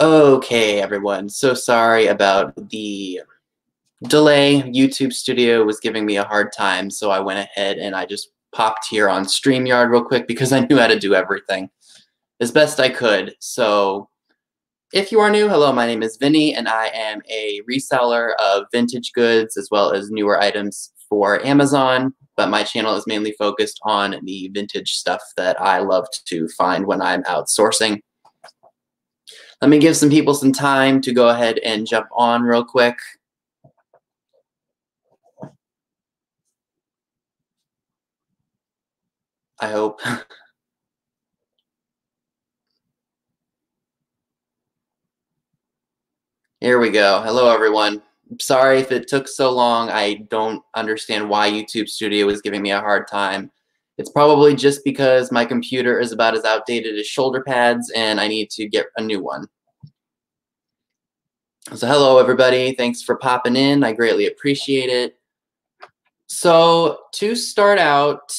Okay, everyone. So sorry about the delay. YouTube Studio was giving me a hard time, so I went ahead and I just popped here on StreamYard real quick because I knew how to do everything as best I could. So if you are new, hello, my name is Vinny, and I am a reseller of vintage goods as well as newer items for Amazon, but my channel is mainly focused on the vintage stuff that I love to find when I'm outsourcing. Let me give some people some time to go ahead and jump on real quick. I hope. Here we go. Hello, everyone. Sorry if it took so long. I don't understand why YouTube Studio is giving me a hard time. It's probably just because my computer is about as outdated as shoulder pads and I need to get a new one. So hello everybody, thanks for popping in. I greatly appreciate it. So to start out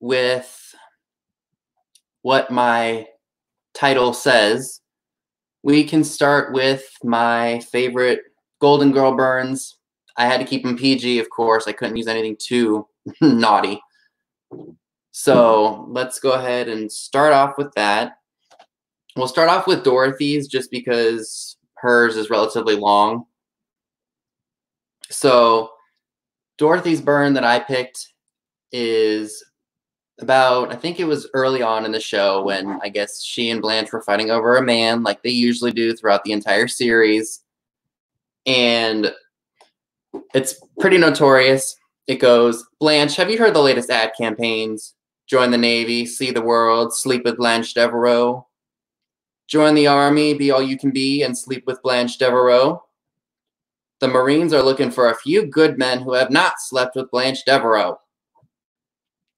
with what my title says, we can start with my favorite Golden Girl burns. I had to keep them PG, of course. I couldn't use anything too naughty. So let's go ahead and start off with that. We'll start off with Dorothy's just because hers is relatively long. So Dorothy's burn that I picked is about, I think it was early on in the show when I guess she and Blanche were fighting over a man like they usually do throughout the entire series. And it's pretty notorious. It goes, Blanche, have you heard the latest ad campaigns? Join the Navy, see the world, sleep with Blanche Devereaux. Join the Army, be all you can be, and sleep with Blanche Devereaux. The Marines are looking for a few good men who have not slept with Blanche Devereaux.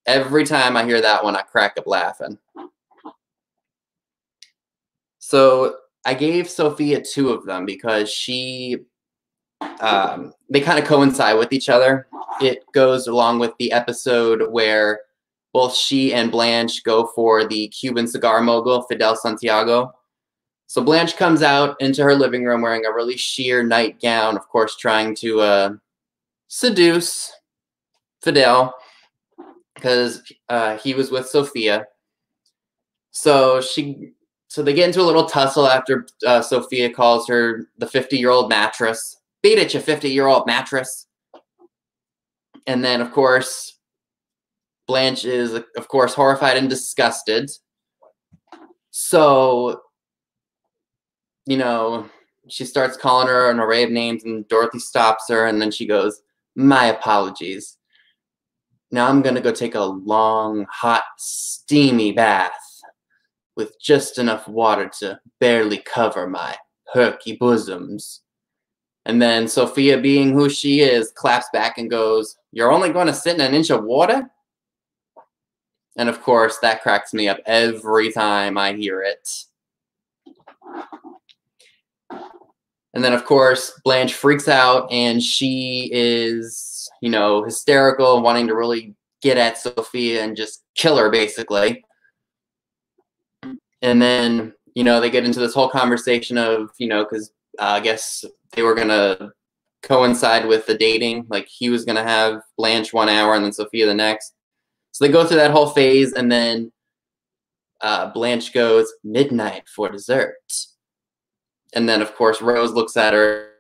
Every time I hear that one, I crack up laughing. So I gave Sophia two of them because she, um, they kind of coincide with each other. It goes along with the episode where both she and Blanche go for the Cuban cigar mogul, Fidel Santiago. So Blanche comes out into her living room wearing a really sheer nightgown, of course, trying to uh, seduce Fidel because uh, he was with Sophia. So she, so they get into a little tussle after uh, Sophia calls her the 50 year old mattress. Beat it, you 50 year old mattress. And then, of course, Blanche is, of course, horrified and disgusted. So, you know, she starts calling her an array of names, and Dorothy stops her, and then she goes, My apologies. Now I'm going to go take a long, hot, steamy bath with just enough water to barely cover my perky bosoms. And then Sophia, being who she is, claps back and goes, You're only going to sit in an inch of water? And of course, that cracks me up every time I hear it. And then, of course, Blanche freaks out and she is, you know, hysterical wanting to really get at Sophia and just kill her, basically. And then, you know, they get into this whole conversation of, you know, because uh, I guess they were going to coincide with the dating. Like he was going to have Blanche one hour and then Sophia the next. So they go through that whole phase, and then uh, Blanche goes midnight for dessert, and then of course Rose looks at her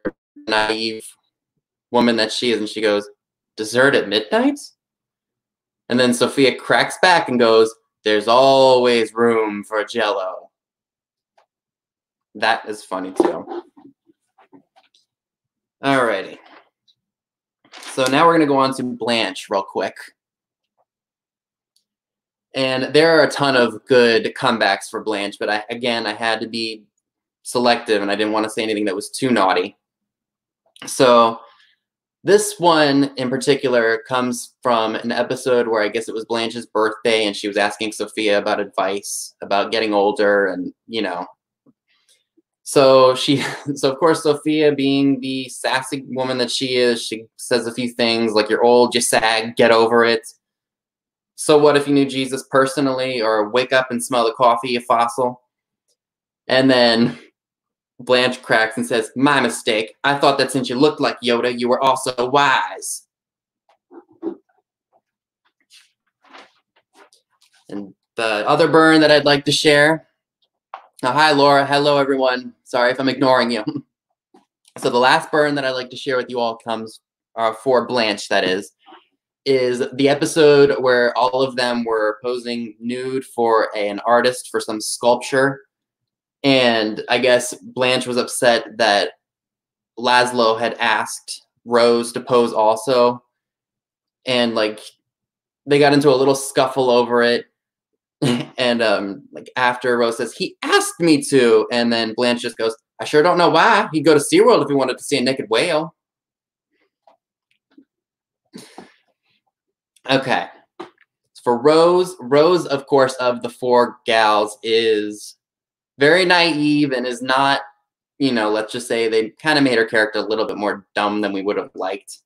naive woman that she is, and she goes, "Dessert at midnight?" And then Sophia cracks back and goes, "There's always room for Jello." That is funny too. Alrighty. So now we're gonna go on to Blanche real quick. And there are a ton of good comebacks for Blanche, but I, again, I had to be selective and I didn't want to say anything that was too naughty. So this one in particular comes from an episode where I guess it was Blanche's birthday and she was asking Sophia about advice about getting older and, you know. So she, so of course, Sophia being the sassy woman that she is, she says a few things like, you're old, you sag, get over it. So what if you knew Jesus personally or wake up and smell the coffee, a fossil? And then Blanche cracks and says, My mistake. I thought that since you looked like Yoda, you were also wise. And the other burn that I'd like to share. Now, hi, Laura. Hello, everyone. Sorry if I'm ignoring you. so the last burn that I'd like to share with you all comes uh, for Blanche, that is, is the episode where all of them were posing nude for a, an artist for some sculpture. And I guess Blanche was upset that Laszlo had asked Rose to pose also. And like they got into a little scuffle over it. and um like after Rose says, he asked me to, and then Blanche just goes, I sure don't know why. He'd go to SeaWorld if he wanted to see a naked whale. Okay. For Rose, Rose, of course, of the four gals, is very naive and is not, you know, let's just say they kind of made her character a little bit more dumb than we would have liked.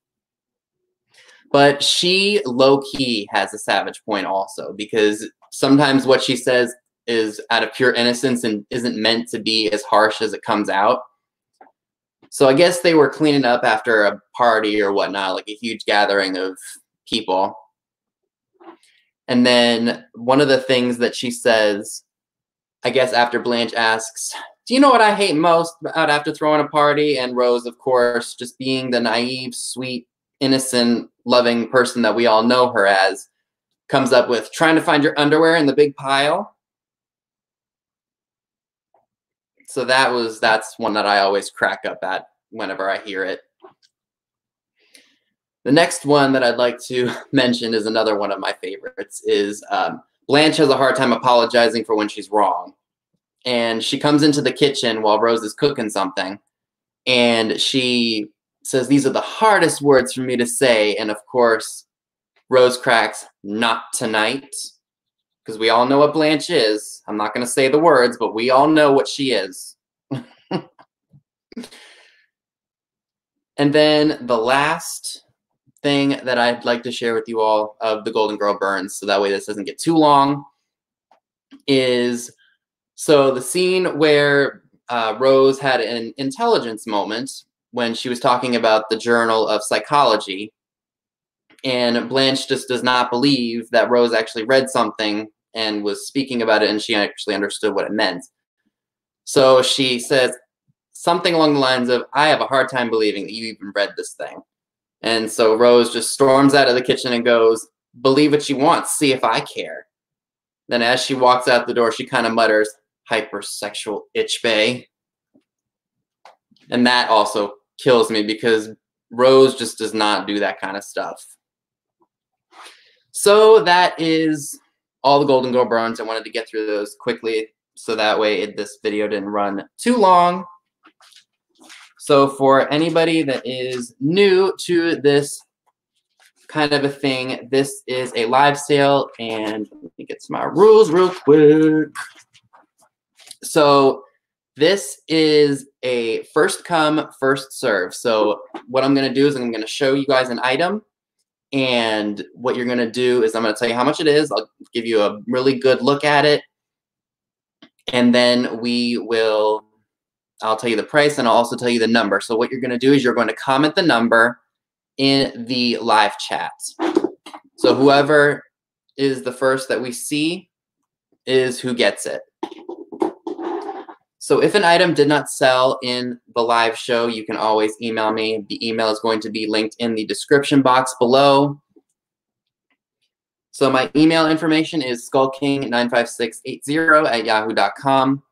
But she low key has a savage point also because sometimes what she says is out of pure innocence and isn't meant to be as harsh as it comes out. So I guess they were cleaning up after a party or whatnot, like a huge gathering of people. And then one of the things that she says, I guess after Blanche asks, Do you know what I hate most about after throwing a party? And Rose, of course, just being the naive, sweet, innocent, loving person that we all know her as, comes up with trying to find your underwear in the big pile. So that was that's one that I always crack up at whenever I hear it. The next one that I'd like to mention is another one of my favorites. Is um, Blanche has a hard time apologizing for when she's wrong, and she comes into the kitchen while Rose is cooking something, and she says, "These are the hardest words for me to say," and of course, Rose cracks, "Not tonight," because we all know what Blanche is. I'm not going to say the words, but we all know what she is. and then the last thing that I'd like to share with you all of the Golden Girl burns, so that way this doesn't get too long, is so the scene where uh, Rose had an intelligence moment when she was talking about the Journal of Psychology, and Blanche just does not believe that Rose actually read something and was speaking about it, and she actually understood what it meant. So she says something along the lines of, I have a hard time believing that you even read this thing. And so Rose just storms out of the kitchen and goes, Believe what you want, see if I care. Then as she walks out the door, she kind of mutters, hypersexual itch bay. And that also kills me because Rose just does not do that kind of stuff. So that is all the Golden Girl burns. I wanted to get through those quickly so that way it, this video didn't run too long. So for anybody that is new to this kind of a thing, this is a live sale and let me get to my rules real quick. So this is a first come, first serve. So what I'm going to do is I'm going to show you guys an item. And what you're going to do is I'm going to tell you how much it is. I'll give you a really good look at it. And then we will I'll tell you the price and I'll also tell you the number. So what you're going to do is you're going to comment the number in the live chat. So whoever is the first that we see is who gets it. So if an item did not sell in the live show, you can always email me. The email is going to be linked in the description box below. So my email information is skullking95680 at yahoo.com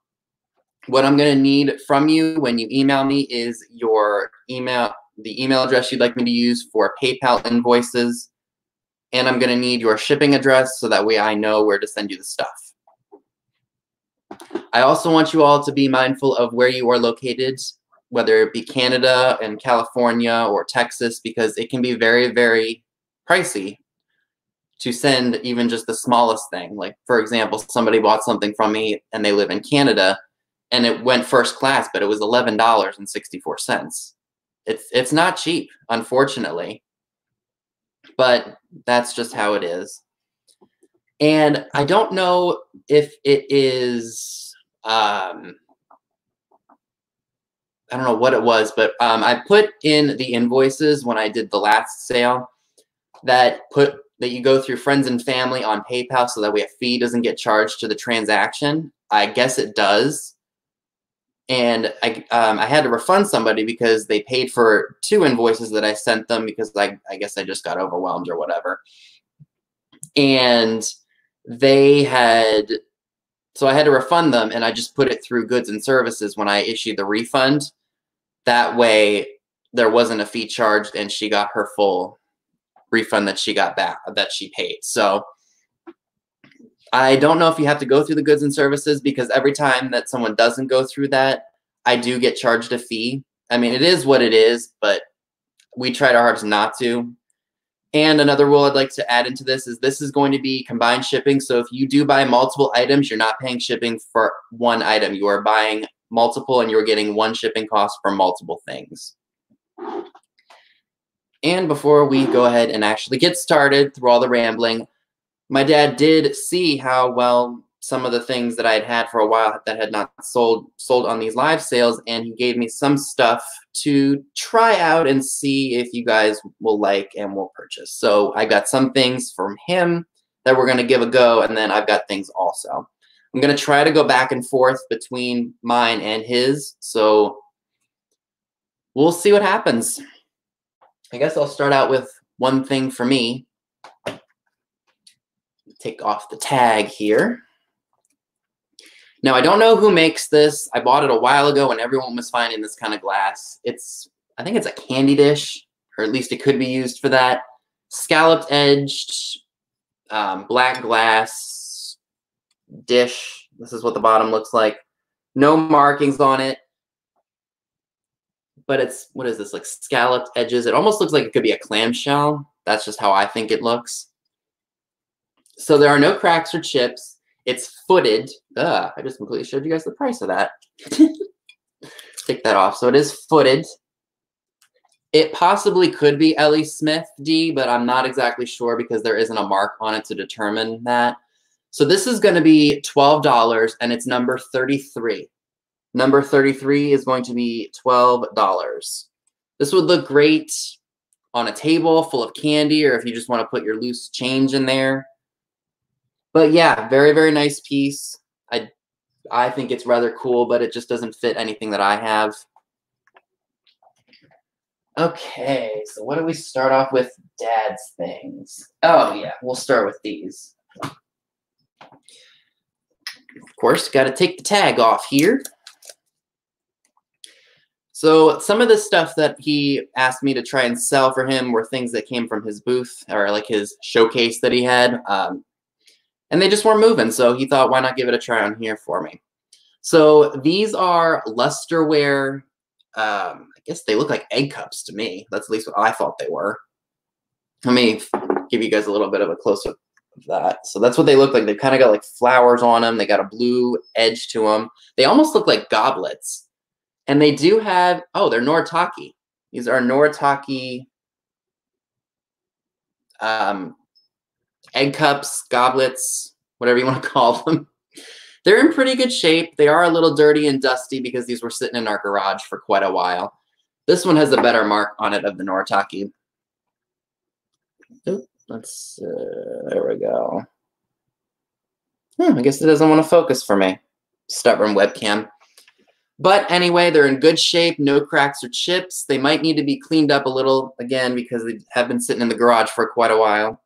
what I'm going to need from you when you email me is your email, the email address you'd like me to use for PayPal invoices. And I'm going to need your shipping address so that way I know where to send you the stuff. I also want you all to be mindful of where you are located, whether it be Canada and California or Texas, because it can be very, very pricey to send even just the smallest thing. Like, for example, somebody bought something from me and they live in Canada and it went first class, but it was eleven dollars and sixty four cents. It's it's not cheap, unfortunately, but that's just how it is. And I don't know if it is. Um, I don't know what it was, but um, I put in the invoices when I did the last sale that put that you go through friends and family on PayPal so that way a fee doesn't get charged to the transaction. I guess it does. And I, um, I had to refund somebody because they paid for two invoices that I sent them because I, I guess I just got overwhelmed or whatever. And they had, so I had to refund them and I just put it through goods and services when I issued the refund. That way there wasn't a fee charged and she got her full refund that she got back that she paid. So I don't know if you have to go through the goods and services because every time that someone doesn't go through that, I do get charged a fee. I mean, it is what it is, but we tried our hardest not to. And another rule I'd like to add into this is this is going to be combined shipping. So if you do buy multiple items, you're not paying shipping for one item. You are buying multiple and you're getting one shipping cost for multiple things. And before we go ahead and actually get started through all the rambling, my dad did see how well some of the things that I had had for a while that had not sold sold on these live sales, and he gave me some stuff to try out and see if you guys will like and will purchase. So I got some things from him that we're gonna give a go, and then I've got things also. I'm gonna try to go back and forth between mine and his, so we'll see what happens. I guess I'll start out with one thing for me. Take off the tag here. Now, I don't know who makes this. I bought it a while ago and everyone was finding this kind of glass. It's, I think it's a candy dish, or at least it could be used for that. Scalloped edged um, black glass dish. This is what the bottom looks like. No markings on it but it's what is this like scalloped edges? It almost looks like it could be a clamshell. That's just how I think it looks. So there are no cracks or chips. It's footed. Ugh, I just completely showed you guys the price of that. Take that off. So it is footed. It possibly could be L.E. Smith D, but I'm not exactly sure because there isn't a mark on it to determine that. So this is going to be $12 and it's number 33. Number 33 is going to be $12. This would look great on a table full of candy or if you just want to put your loose change in there. But yeah, very, very nice piece. I, I think it's rather cool, but it just doesn't fit anything that I have. Okay, so what do we start off with dad's things? Oh yeah, we'll start with these. Of course, got to take the tag off here. So some of the stuff that he asked me to try and sell for him were things that came from his booth or like his showcase that he had. Um, and they just weren't moving. So he thought, why not give it a try on here for me? So these are lusterware. Um, I guess they look like egg cups to me. That's at least what I thought they were. Let me give you guys a little bit of a close up of that. So that's what they look like. They've kind of got like flowers on them. They got a blue edge to them. They almost look like goblets. And they do have, oh, they're Noritake. These are Noritake um, egg cups, goblets, whatever you want to call them. They're in pretty good shape. They are a little dirty and dusty because these were sitting in our garage for quite a while. This one has a better mark on it of the Noritake. Oop, let's, uh, there we go. Hmm, I guess it doesn't want to focus for me. Stubborn webcam. But anyway, they're in good shape, no cracks or chips. They might need to be cleaned up a little, again, because they have been sitting in the garage for quite a while.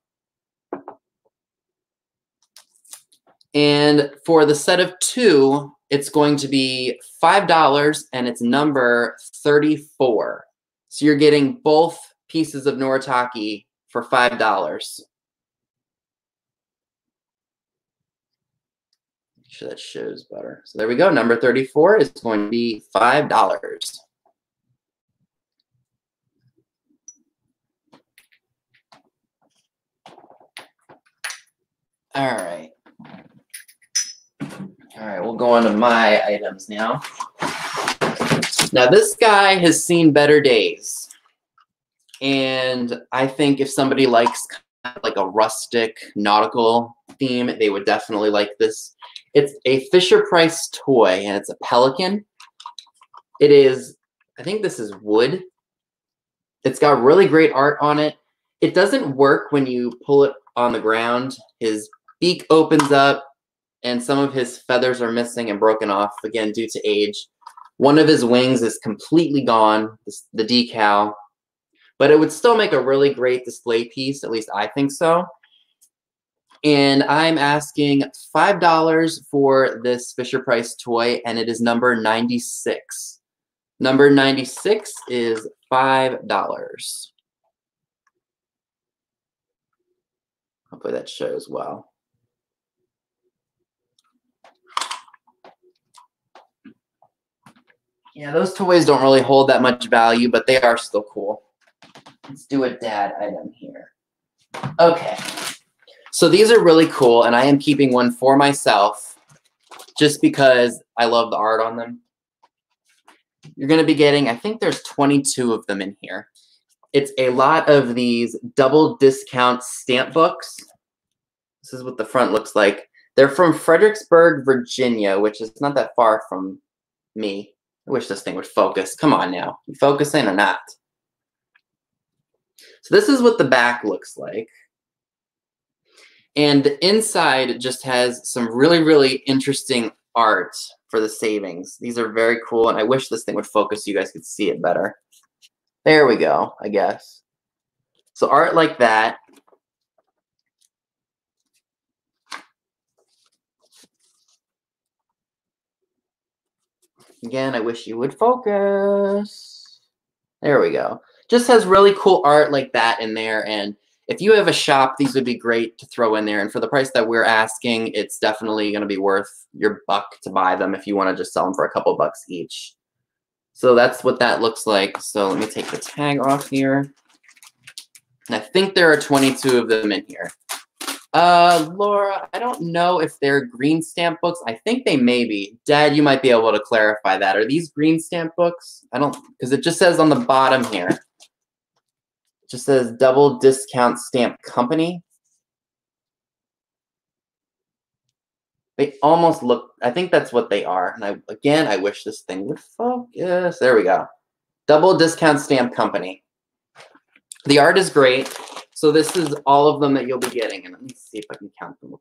And for the set of two, it's going to be $5 and it's number 34. So you're getting both pieces of Noritake for $5. Make sure that shows better. So there we go. Number 34 is going to be $5. All right. All right, we'll go on to my items now. Now, this guy has seen better days. And I think if somebody likes kind of like a rustic nautical theme, they would definitely like this. It's a Fisher Price toy, and it's a pelican. It is I think this is wood. It's got really great art on it. It doesn't work when you pull it on the ground. His beak opens up and some of his feathers are missing and broken off, again, due to age. One of his wings is completely gone, the decal, but it would still make a really great display piece. At least I think so. And I'm asking $5 for this Fisher Price toy, and it is number 96. Number 96 is $5. Hopefully that shows well. Yeah, those toys don't really hold that much value, but they are still cool. Let's do a dad item here. Okay. So these are really cool, and I am keeping one for myself just because I love the art on them. You're going to be getting, I think there's 22 of them in here. It's a lot of these double discount stamp books. This is what the front looks like. They're from Fredericksburg, Virginia, which is not that far from me. I wish this thing would focus. Come on now. You focusing or not? So this is what the back looks like. And the inside just has some really, really interesting art for the savings. These are very cool, and I wish this thing would focus so you guys could see it better. There we go, I guess. So art like that. Again, I wish you would focus. There we go. Just has really cool art like that in there. And if you have a shop, these would be great to throw in there. And for the price that we're asking, it's definitely going to be worth your buck to buy them if you want to just sell them for a couple bucks each. So that's what that looks like. So let me take the tag off here. And I think there are 22 of them in here. Uh, Laura, I don't know if they're green stamp books. I think they may be. Dad, you might be able to clarify that. Are these green stamp books? I don't, because it just says on the bottom here. It just says double discount stamp company. They almost look, I think that's what they are. And I, again, I wish this thing would focus. There we go. Double discount stamp company. The art is great. So this is all of them that you'll be getting. And let me see if I can count them.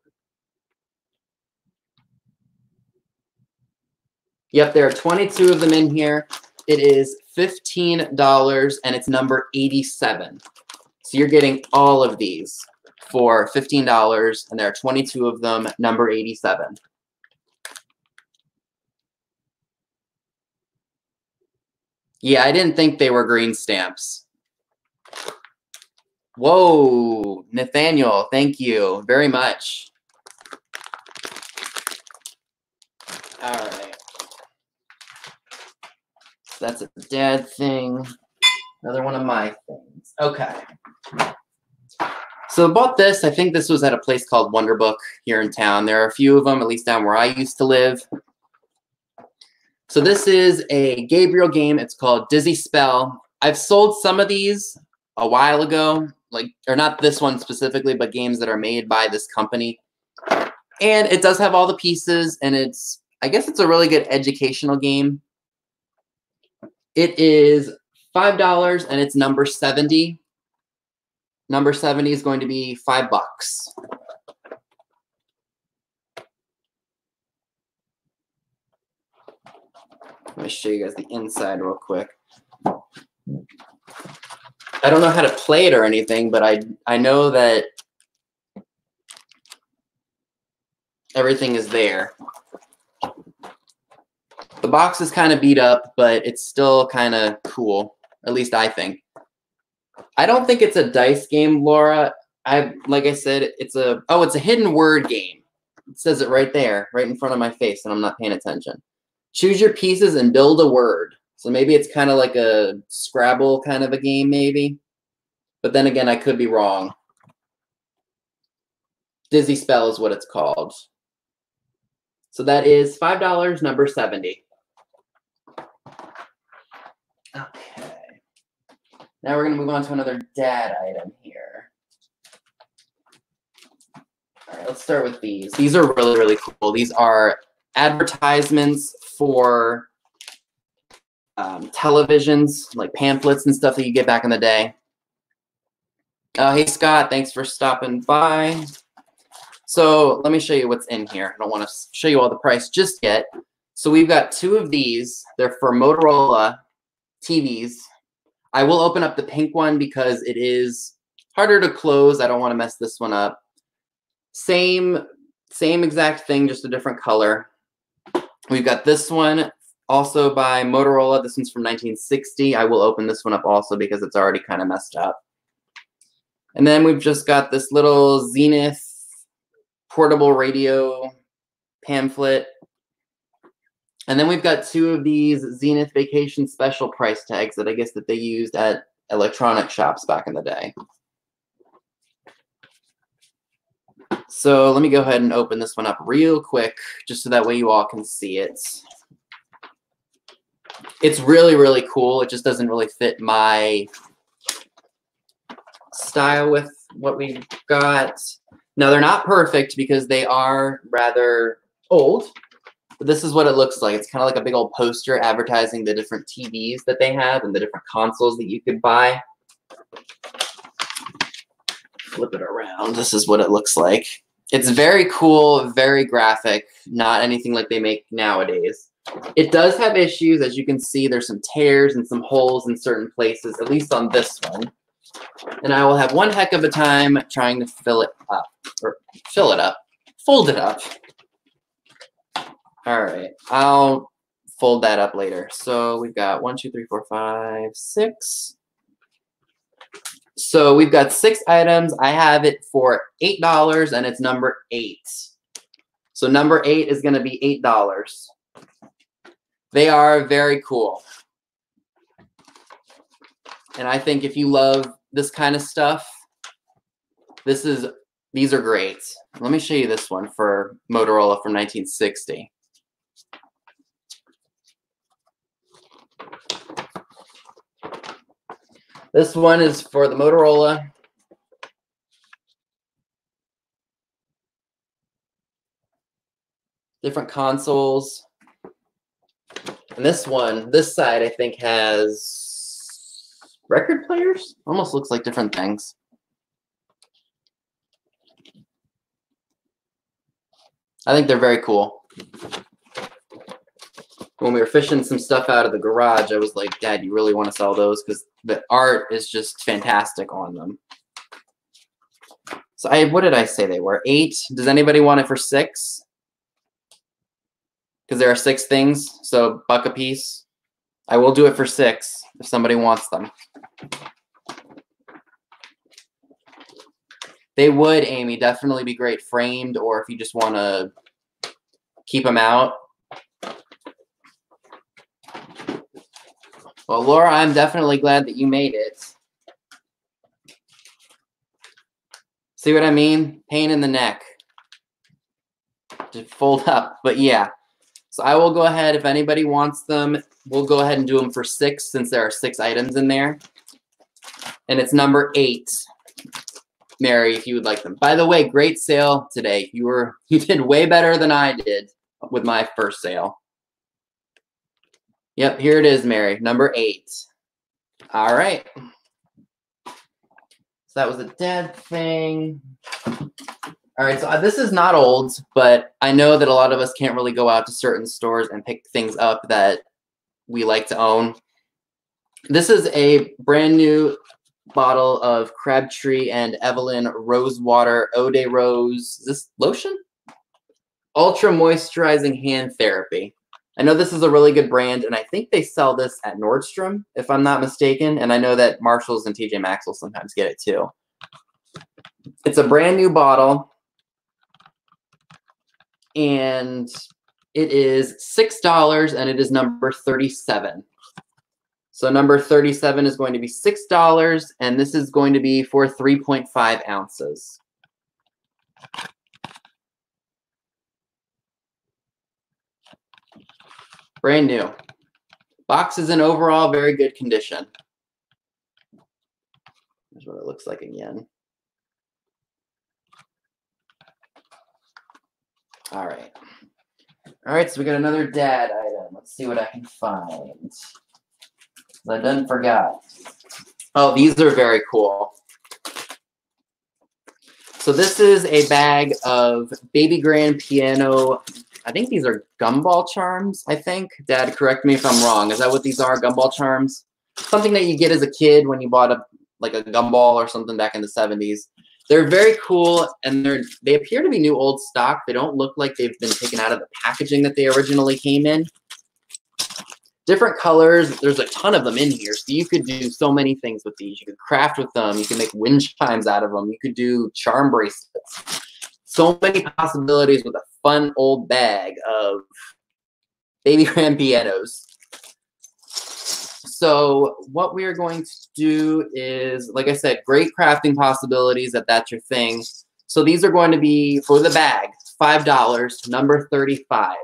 Yep, there are 22 of them in here. It is $15 and it's number 87. So you're getting all of these for $15 and there are 22 of them, number 87. Yeah, I didn't think they were green stamps. Whoa, Nathaniel, thank you very much. All right. So that's a dad thing. Another one of my things. Okay. So I bought this. I think this was at a place called Wonderbook here in town. There are a few of them, at least down where I used to live. So this is a Gabriel game. It's called Dizzy Spell. I've sold some of these a while ago like or not this one specifically, but games that are made by this company. And it does have all the pieces, and it's I guess it's a really good educational game. It is five dollars, and it's number seventy. Number seventy is going to be five bucks. Let me show you guys the inside real quick. I don't know how to play it or anything, but I I know that everything is there. The box is kind of beat up, but it's still kind of cool. At least I think. I don't think it's a dice game, Laura. I like I said, it's a oh, it's a hidden word game. It says it right there, right in front of my face, and I'm not paying attention. Choose your pieces and build a word. So maybe it's kind of like a Scrabble kind of a game, maybe. But then again, I could be wrong. Dizzy Spell is what it's called. So that is $5, number 70. Okay. Now we're going to move on to another dad item here. All right, let's start with these. These are really, really cool. These are advertisements for um, televisions, like pamphlets and stuff that you get back in the day. Uh, hey, Scott, thanks for stopping by. So let me show you what's in here. I don't want to show you all the price just yet. So we've got two of these. They're for Motorola TVs. I will open up the pink one because it is harder to close. I don't want to mess this one up. Same, same exact thing, just a different color. We've got this one also by Motorola. This one's from 1960. I will open this one up also because it's already kind of messed up. And then we've just got this little Zenith portable radio pamphlet. And then we've got two of these Zenith Vacation special price tags that I guess that they used at electronic shops back in the day. So let me go ahead and open this one up real quick, just so that way you all can see it. It's really, really cool. It just doesn't really fit my style with what we've got. Now, they're not perfect because they are rather old, but this is what it looks like. It's kind of like a big old poster advertising the different TVs that they have and the different consoles that you could buy. Flip it around. This is what it looks like. It's very cool, very graphic, not anything like they make nowadays. It does have issues. As you can see, there's some tears and some holes in certain places, at least on this one. And I will have one heck of a time trying to fill it up, or fill it up, fold it up. All right, I'll fold that up later. So we've got one, two, three, four, five, six. So we've got six items. I have it for $8 and it's number eight. So number eight is going to be $8. They are very cool. And I think if you love this kind of stuff, this is these are great. Let me show you this one for Motorola from 1960. This one is for the Motorola. Different consoles. And this one, this side, I think has record players. Almost looks like different things. I think they're very cool when we were fishing some stuff out of the garage, I was like, Dad, you really want to sell those? Because the art is just fantastic on them. So I, what did I say they were? Eight. Does anybody want it for six? Because there are six things, so buck a piece. I will do it for six if somebody wants them. They would, Amy, definitely be great framed, or if you just want to keep them out, Well, Laura, I'm definitely glad that you made it. See what I mean? Pain in the neck. To fold up. But yeah. So I will go ahead. If anybody wants them, we'll go ahead and do them for six since there are six items in there. And it's number eight. Mary, if you would like them. By the way, great sale today. You were you did way better than I did with my first sale. Yep, here it is, Mary. Number eight. All right. So that was a dead thing. All right, so uh, this is not old, but I know that a lot of us can't really go out to certain stores and pick things up that we like to own. This is a brand new bottle of Crabtree and Evelyn Rose Water Eau de Rose. Is this lotion? Ultra Moisturizing Hand Therapy. I know this is a really good brand, and I think they sell this at Nordstrom, if I'm not mistaken. And I know that Marshalls and TJ Maxx will sometimes get it too. It's a brand new bottle, and it is $6, and it is number 37. So number 37 is going to be $6, and this is going to be for 3.5 ounces. Brand new. Box is in overall very good condition. Here's what it looks like again. All right. All right, so we got another dad item. Let's see what I can find. I didn't forget. Oh, these are very cool. So this is a bag of Baby Grand Piano. I think these are gumball charms, I think. Dad, correct me if I'm wrong. Is that what these are, gumball charms? Something that you get as a kid when you bought a like a gumball or something back in the 70s. They're very cool and they're they appear to be new old stock. They don't look like they've been taken out of the packaging that they originally came in different colors. There's a ton of them in here. So you could do so many things with these. You could craft with them. You can make wind chimes out of them. You could do charm bracelets. So many possibilities with a fun old bag of baby grand pianos. So what we are going to do is, like I said, great crafting possibilities if that's your thing. So these are going to be, for the bag, $5, number 35.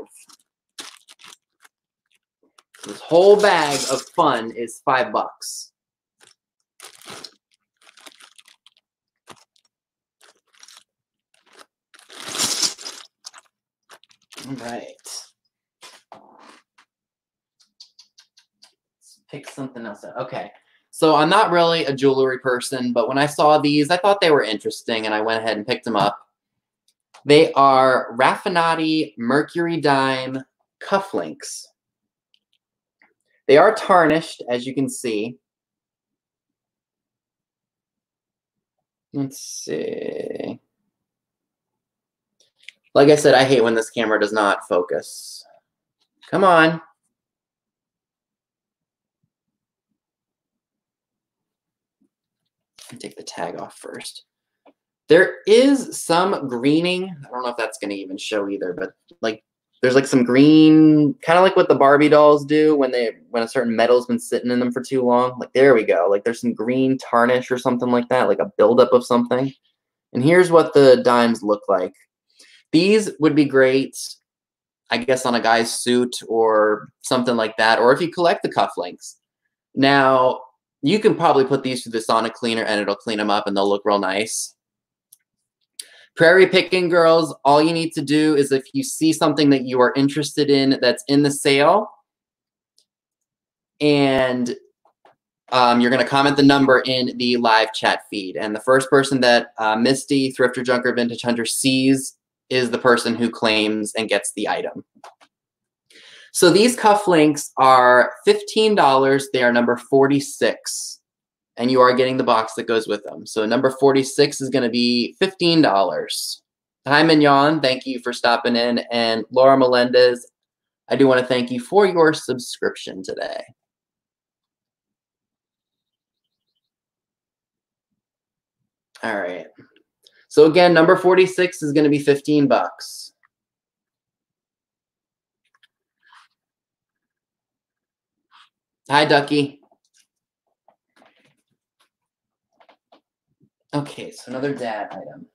This whole bag of fun is five bucks. All right. Pick something else up. Okay. So I'm not really a jewelry person, but when I saw these, I thought they were interesting and I went ahead and picked them up. They are Raffinati Mercury Dime cufflinks. They are tarnished, as you can see. Let's see. Like I said, I hate when this camera does not focus. Come on. Take the tag off first. There is some greening. I don't know if that's going to even show either, but like there's like some green, kind of like what the Barbie dolls do when they when a certain metal's been sitting in them for too long. Like there we go. Like there's some green tarnish or something like that, like a buildup of something. And here's what the dimes look like. These would be great, I guess, on a guy's suit or something like that, or if you collect the cufflinks. Now, you can probably put these through the sonic cleaner and it'll clean them up and they'll look real nice. Prairie picking girls, all you need to do is if you see something that you are interested in that's in the sale, and um, you're going to comment the number in the live chat feed. And the first person that uh, Misty, Thrifter Junker, Vintage Hunter sees is the person who claims and gets the item. So these cufflinks are $15. They are number 46 and you are getting the box that goes with them. So number 46 is going to be $15. Hi, Mignon. Thank you for stopping in. And Laura Melendez, I do want to thank you for your subscription today. All right. So again, number 46 is going to be 15 bucks. Hi, Ducky. Okay, so another dad item.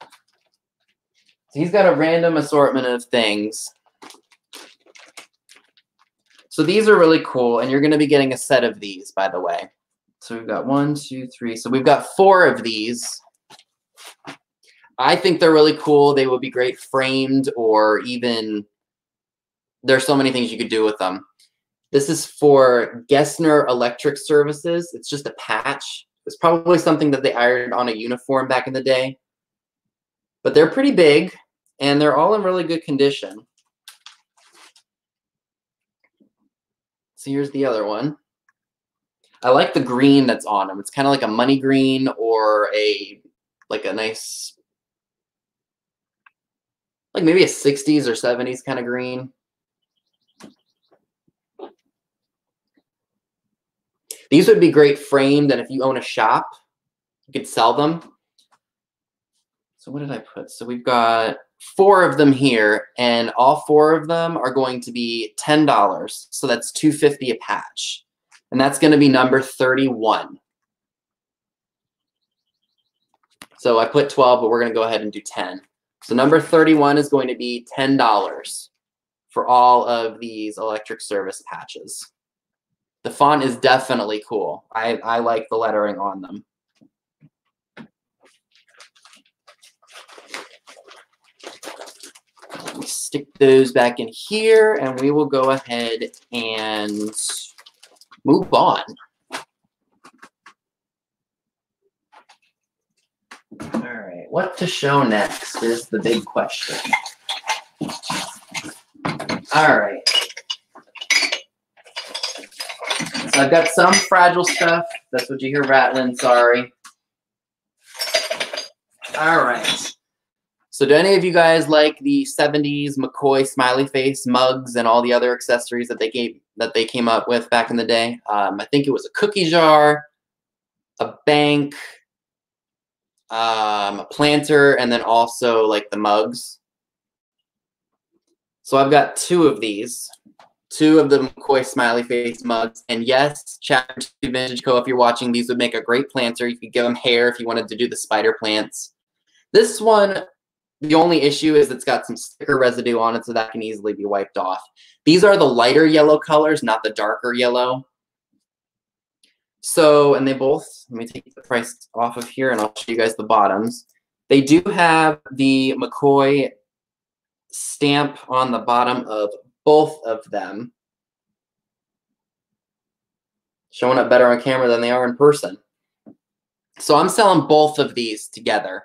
So he's got a random assortment of things. So these are really cool, and you're going to be getting a set of these, by the way. So we've got one, two, three. So we've got four of these. I think they're really cool. They would be great framed or even there's so many things you could do with them. This is for Gessner Electric Services. It's just a patch. It's probably something that they ironed on a uniform back in the day. But they're pretty big, and they're all in really good condition. So here's the other one. I like the green that's on them. It's kind of like a money green or a like a nice like maybe a 60s or 70s kind of green. These would be great framed, and if you own a shop, you could sell them. So what did I put? So we've got four of them here, and all four of them are going to be $10. So that's 250 a patch. And that's going to be number 31. So I put 12, but we're going to go ahead and do 10. So number 31 is going to be $10 for all of these electric service patches. The font is definitely cool. I, I like the lettering on them. stick those back in here and we will go ahead and move on. All right, what to show next is the big question. All right. I've got some fragile stuff. That's what you hear rattling, sorry. All right. So do any of you guys like the 70s McCoy smiley face mugs and all the other accessories that they gave that they came up with back in the day? Um, I think it was a cookie jar, a bank, um, a planter, and then also like the mugs. So I've got two of these, two of the McCoy smiley face mugs. And yes, Chapter 2 Vintage Co., if you're watching, these would make a great planter. You could give them hair if you wanted to do the spider plants. This one the only issue is it's got some sticker residue on it, so that can easily be wiped off. These are the lighter yellow colors, not the darker yellow. So, and they both, let me take the price off of here and I'll show you guys the bottoms. They do have the McCoy stamp on the bottom of both of them. Showing up better on camera than they are in person. So I'm selling both of these together.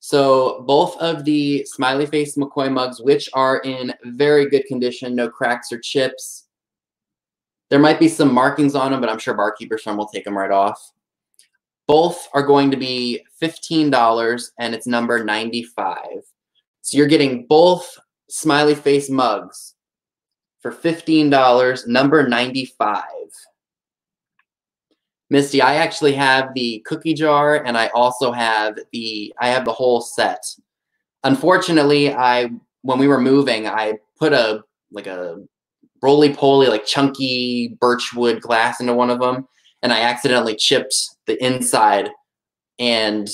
So both of the smiley face McCoy mugs, which are in very good condition, no cracks or chips. There might be some markings on them, but I'm sure Bar Keepers Friend will take them right off. Both are going to be $15 and it's number 95. So you're getting both smiley face mugs for $15, number 95. Misty, I actually have the cookie jar and I also have the I have the whole set. Unfortunately, I when we were moving, I put a like a roly poly like chunky birchwood glass into one of them and I accidentally chipped the inside and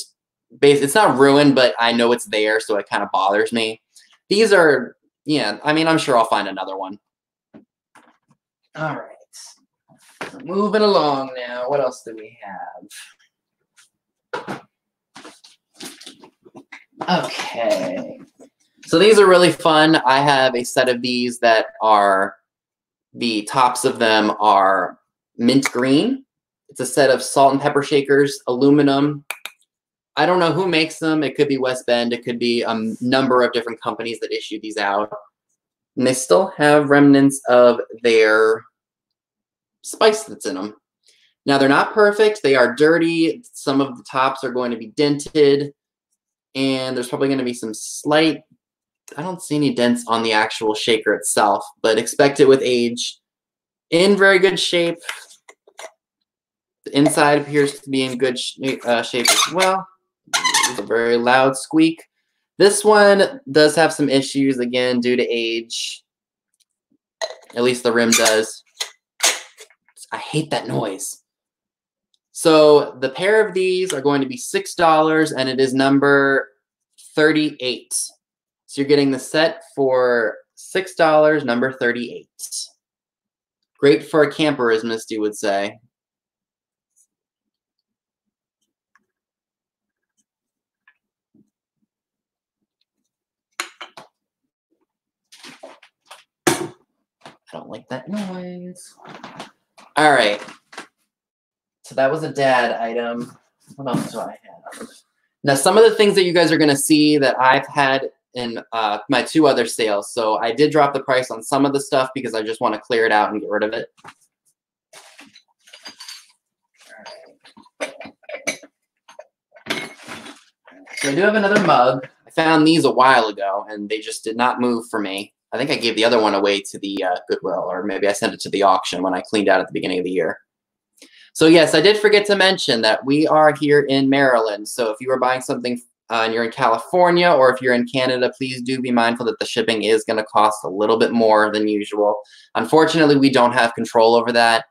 base it's not ruined, but I know it's there, so it kind of bothers me. These are yeah, I mean I'm sure I'll find another one. All right. Moving along now. What else do we have? Okay. So these are really fun. I have a set of these that are, the tops of them are mint green. It's a set of salt and pepper shakers, aluminum. I don't know who makes them. It could be West Bend. It could be a number of different companies that issue these out. And they still have remnants of their spice that's in them. Now they're not perfect. They are dirty. Some of the tops are going to be dented. And there's probably going to be some slight, I don't see any dents on the actual shaker itself, but expect it with age. In very good shape. The inside appears to be in good sh uh, shape as well. It's a very loud squeak. This one does have some issues, again, due to age. At least the rim does. I hate that noise. So the pair of these are going to be $6 and it is number 38. So you're getting the set for $6, number 38. Great for a camper, as Misty would say. Don't like that noise. All right. So that was a dad item. What else do I have? Now, some of the things that you guys are going to see that I've had in uh, my two other sales. So I did drop the price on some of the stuff because I just want to clear it out and get rid of it. So I do have another mug. I found these a while ago, and they just did not move for me. I think I gave the other one away to the uh, Goodwill, or maybe I sent it to the auction when I cleaned out at the beginning of the year. So yes, I did forget to mention that we are here in Maryland. So if you are buying something uh, and you're in California or if you're in Canada, please do be mindful that the shipping is going to cost a little bit more than usual. Unfortunately, we don't have control over that.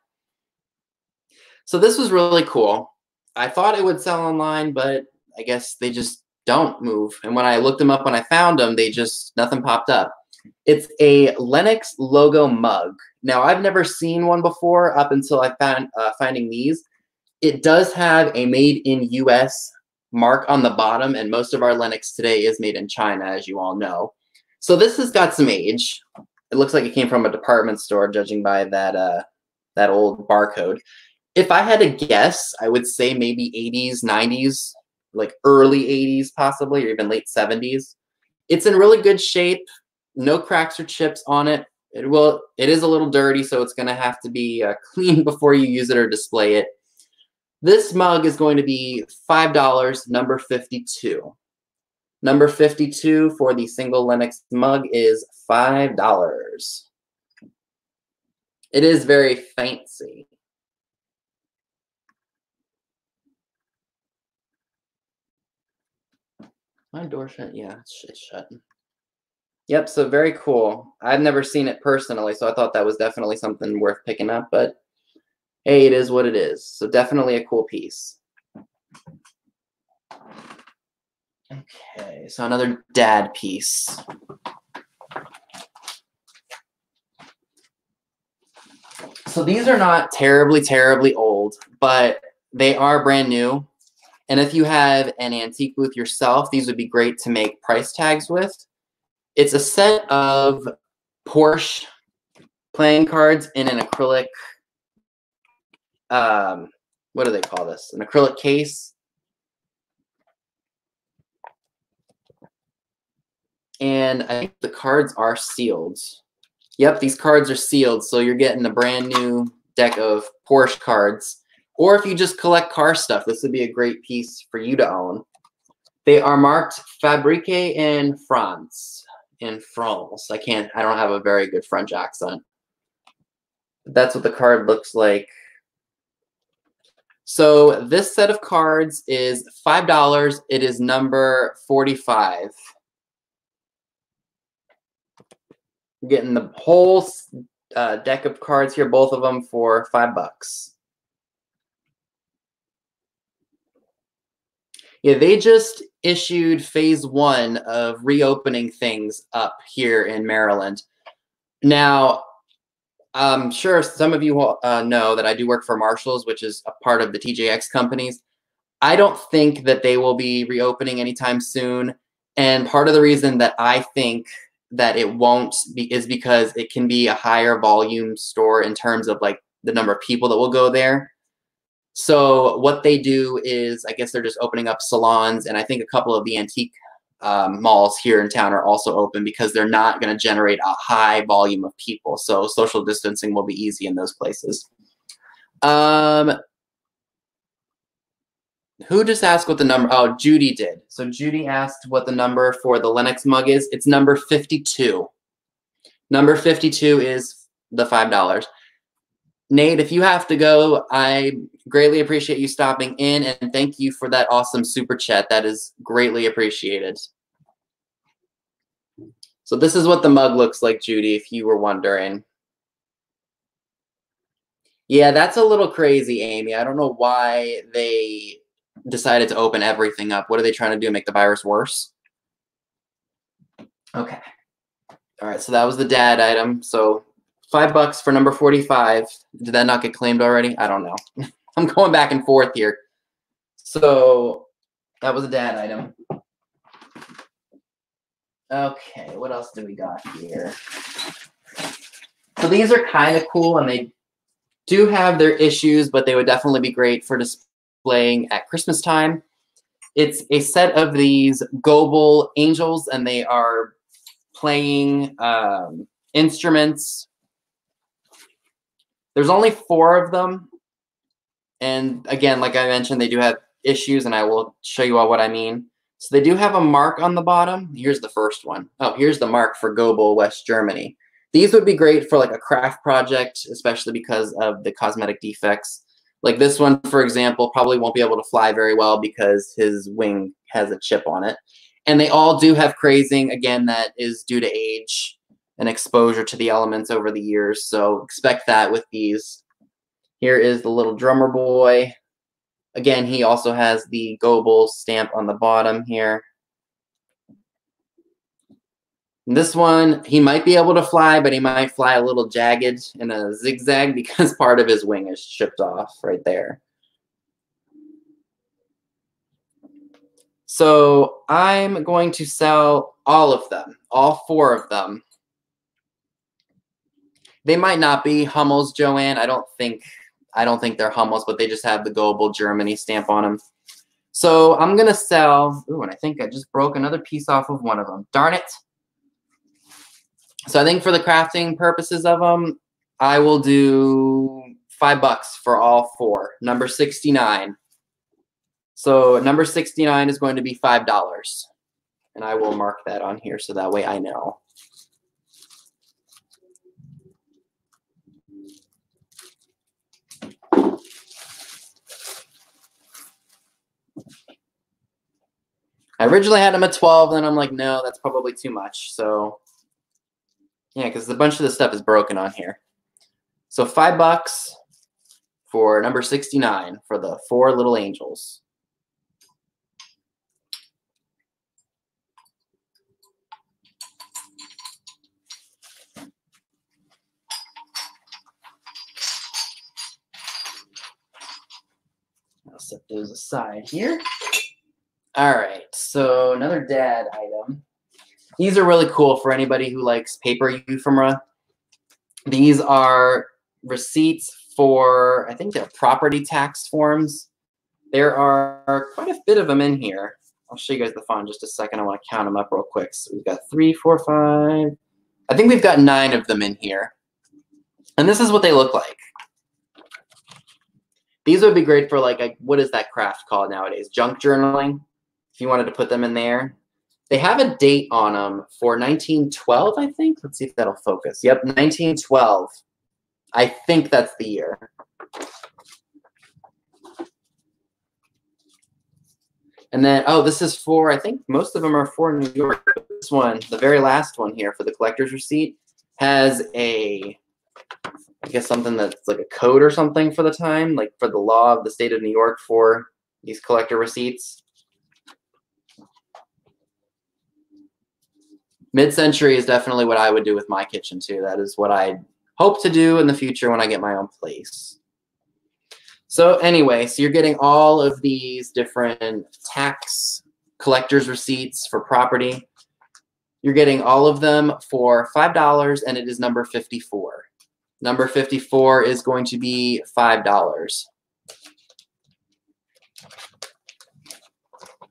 So this was really cool. I thought it would sell online, but I guess they just don't move. And when I looked them up when I found them, they just, nothing popped up. It's a Lenox logo mug. Now, I've never seen one before up until I found uh, finding these. It does have a made in US mark on the bottom, and most of our Lenox today is made in China, as you all know. So this has got some age. It looks like it came from a department store, judging by that uh, that old barcode. If I had to guess, I would say maybe 80s, 90s, like early 80s possibly, or even late 70s. It's in really good shape. No cracks or chips on it. It will. It is a little dirty, so it's going to have to be uh, cleaned before you use it or display it. This mug is going to be $5, number 52. Number 52 for the single Lenox mug is $5. It is very fancy. My door shut? Yeah, it's shut. Yep, so very cool. I've never seen it personally, so I thought that was definitely something worth picking up, but hey, it is what it is. So definitely a cool piece. Okay, so another dad piece. So these are not terribly, terribly old, but they are brand new. And if you have an antique booth yourself, these would be great to make price tags with. It's a set of Porsche playing cards in an acrylic, um, what do they call this? An acrylic case. And I think the cards are sealed. Yep, these cards are sealed, so you're getting a brand new deck of Porsche cards. Or if you just collect car stuff, this would be a great piece for you to own. They are marked Fabrique in France in France. I can't, I don't have a very good French accent. That's what the card looks like. So this set of cards is $5. It is number 45. I'm getting the whole uh, deck of cards here, both of them for five bucks. Yeah, they just issued phase one of reopening things up here in Maryland. Now, I'm sure some of you uh, know that I do work for Marshalls, which is a part of the TJX companies. I don't think that they will be reopening anytime soon. And part of the reason that I think that it won't be is because it can be a higher volume store in terms of like the number of people that will go there. So what they do is, I guess they're just opening up salons, and I think a couple of the antique um, malls here in town are also open because they're not going to generate a high volume of people. So social distancing will be easy in those places. Um, who just asked what the number? Oh, Judy did. So Judy asked what the number for the Lenox mug is. It's number 52. Number 52 is the $5. Nate, if you have to go, I greatly appreciate you stopping in and thank you for that awesome super chat. That is greatly appreciated. So this is what the mug looks like, Judy, if you were wondering. Yeah, that's a little crazy, Amy. I don't know why they decided to open everything up. What are they trying to do? Make the virus worse? Okay. All right, so that was the dad item. So five bucks for number 45. Did that not get claimed already? I don't know. I'm going back and forth here. So that was a dad item. Okay, what else do we got here? So these are kind of cool and they do have their issues, but they would definitely be great for displaying at Christmas time. It's a set of these Goebel angels and they are playing um, instruments there's only four of them. And again, like I mentioned, they do have issues, and I will show you all what I mean. So they do have a mark on the bottom. Here's the first one. Oh, here's the mark for Goebel, West Germany. These would be great for like a craft project, especially because of the cosmetic defects. Like this one, for example, probably won't be able to fly very well because his wing has a chip on it. And they all do have crazing. Again, that is due to age and exposure to the elements over the years. So expect that with these. Here is the little drummer boy. Again, he also has the Goebel stamp on the bottom here. This one, he might be able to fly, but he might fly a little jagged in a zigzag because part of his wing is chipped off right there. So I'm going to sell all of them, all four of them, They might not be Hummels, Joanne. I don't think I don't think they're Hummels, but they just have the Goebel Germany stamp on them. So I'm gonna sell. Ooh, and I think I just broke another piece off of one of them. Darn it. So I think for the crafting purposes of them, I will do five bucks for all four. Number 69. So number 69 is going to be $5. And I will mark that on here so that way I know. I originally had them at 12, then I'm like, no, that's probably too much. So yeah, because a bunch of the stuff is broken on here. So five bucks for number 69 for the four little angels. I'll set those aside here. All right, so another dad item. These are really cool for anybody who likes paper ephemera. These are receipts for, I think they're property tax forms. There are quite a bit of them in here. I'll show you guys the font in just a second. I want to count them up real quick. So we've got three, four, five. I think we've got nine of them in here. And this is what they look like. These would be great for like, a, what is that craft called nowadays? Junk journaling. If you wanted to put them in there. They have a date on them for 1912, I think. Let's see if that'll focus. Yep, 1912. I think that's the year. And then, oh, this is for, I think most of them are for New York. This one, the very last one here for the collector's receipt, has a, I guess something that's like a code or something for the time, like for the law of the state of New York for these collector receipts. Mid-century is definitely what I would do with my kitchen too. That is what I hope to do in the future when I get my own place. So anyway, so you're getting all of these different tax collector's receipts for property. You're getting all of them for $5 and it is number 54. Number 54 is going to be $5.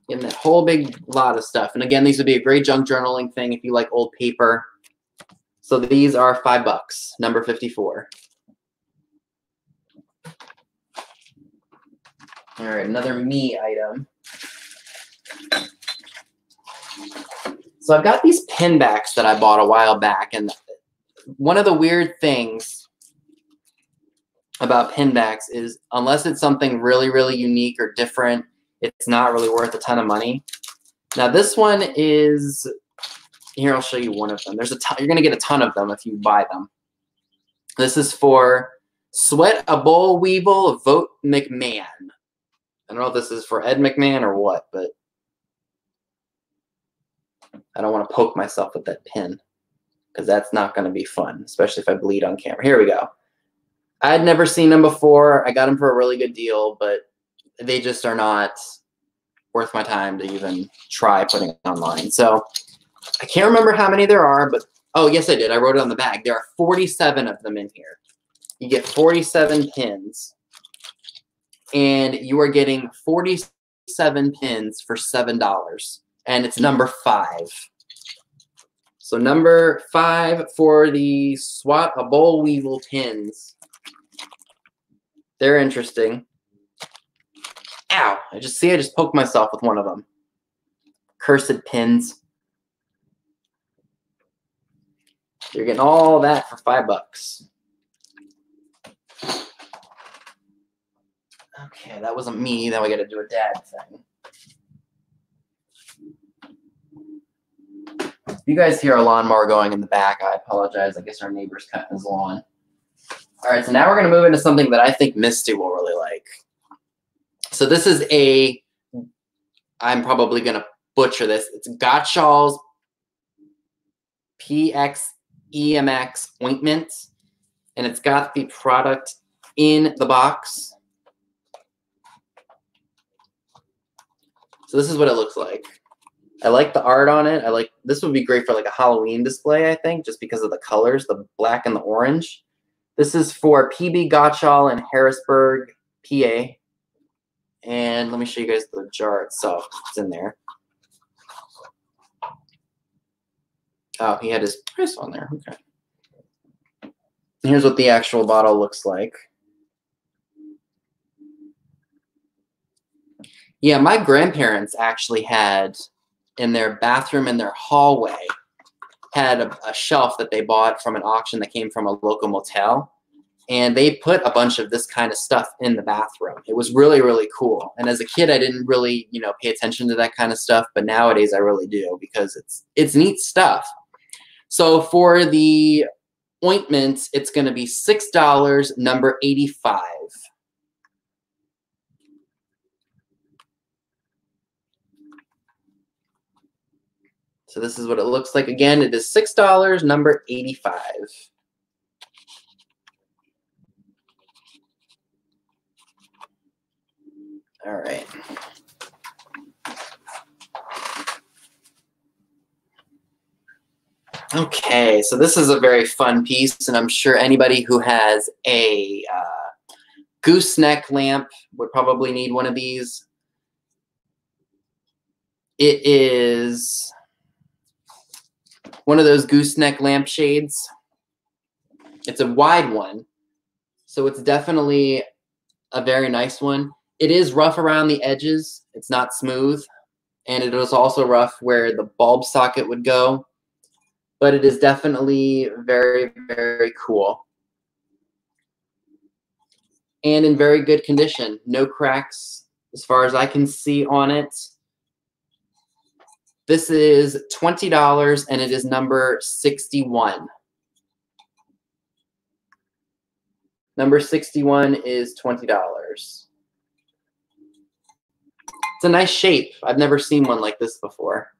In that whole big lot of stuff. And again, these would be a great junk journaling thing if you like old paper. So these are five bucks, number 54. All right, another me item. So I've got these pin backs that I bought a while back. And one of the weird things about pin backs is unless it's something really, really unique or different, it's not really worth a ton of money. Now this one is, here I'll show you one of them. There's a ton, you're gonna get a ton of them if you buy them. This is for Sweat a Boll Weevil Vote McMahon. I don't know if this is for Ed McMahon or what, but I don't want to poke myself with that pin because that's not to be fun, especially if I bleed on camera. Here we go. I had never seen them before. I got them for a really good deal, but they just are not worth my time to even try putting online. So I can't remember how many there are, but oh, yes, I did. I wrote it on the bag. There are 47 of them in here. You get 47 pins, and you are getting 47 pins for $7, and it's number five. So number five for the SWAT a boll weevil pins. They're interesting. Ow. I just see I just poked myself with one of them. Cursed pins. You're getting all that for five bucks. Okay, that wasn't me. Then we got to do a dad thing. If you guys hear a lawnmower going in the back, I apologize. I guess our neighbor's cutting his lawn. All right, so now we're going to move into something that I think Misty will really like. So this is a, I'm probably going to butcher this. It's Gottschall's PX EMX ointment. And it's got the product in the box. So this is what it looks like. I like the art on it. I like this would be great for like a Halloween display, I think, just because of the colors, the black and the orange. This is for PB Gottschall in Harrisburg, PA. And let me show you guys the jar itself. It's in there. Oh, he had his price on there. Okay. here's what the actual bottle looks like. Yeah, my grandparents actually had in their bathroom in their hallway had a, a, shelf that they bought from an auction that came from a local motel and they put a bunch of this kind of stuff in the bathroom it was really really cool and as a kid i didn't really you know pay attention to that kind of stuff but nowadays i really do because it's it's neat stuff so for the ointment it's going to be six dollars number 85 So this is what it looks like. Again, it is $6, number 85. All right. Okay, so this is a very fun piece, and I'm sure anybody who has a uh, gooseneck lamp would probably need one of these. It is one of those gooseneck lampshades. It's a wide one, so it's definitely a very nice one. It is rough around the edges. It's not smooth, and it is also rough where the bulb socket would go, but it is definitely very, very cool. And in very good condition. No cracks as far as I can see on it. This is $20 and it is number 61. Number 61 is $20. A nice shape. I've never seen one like this before.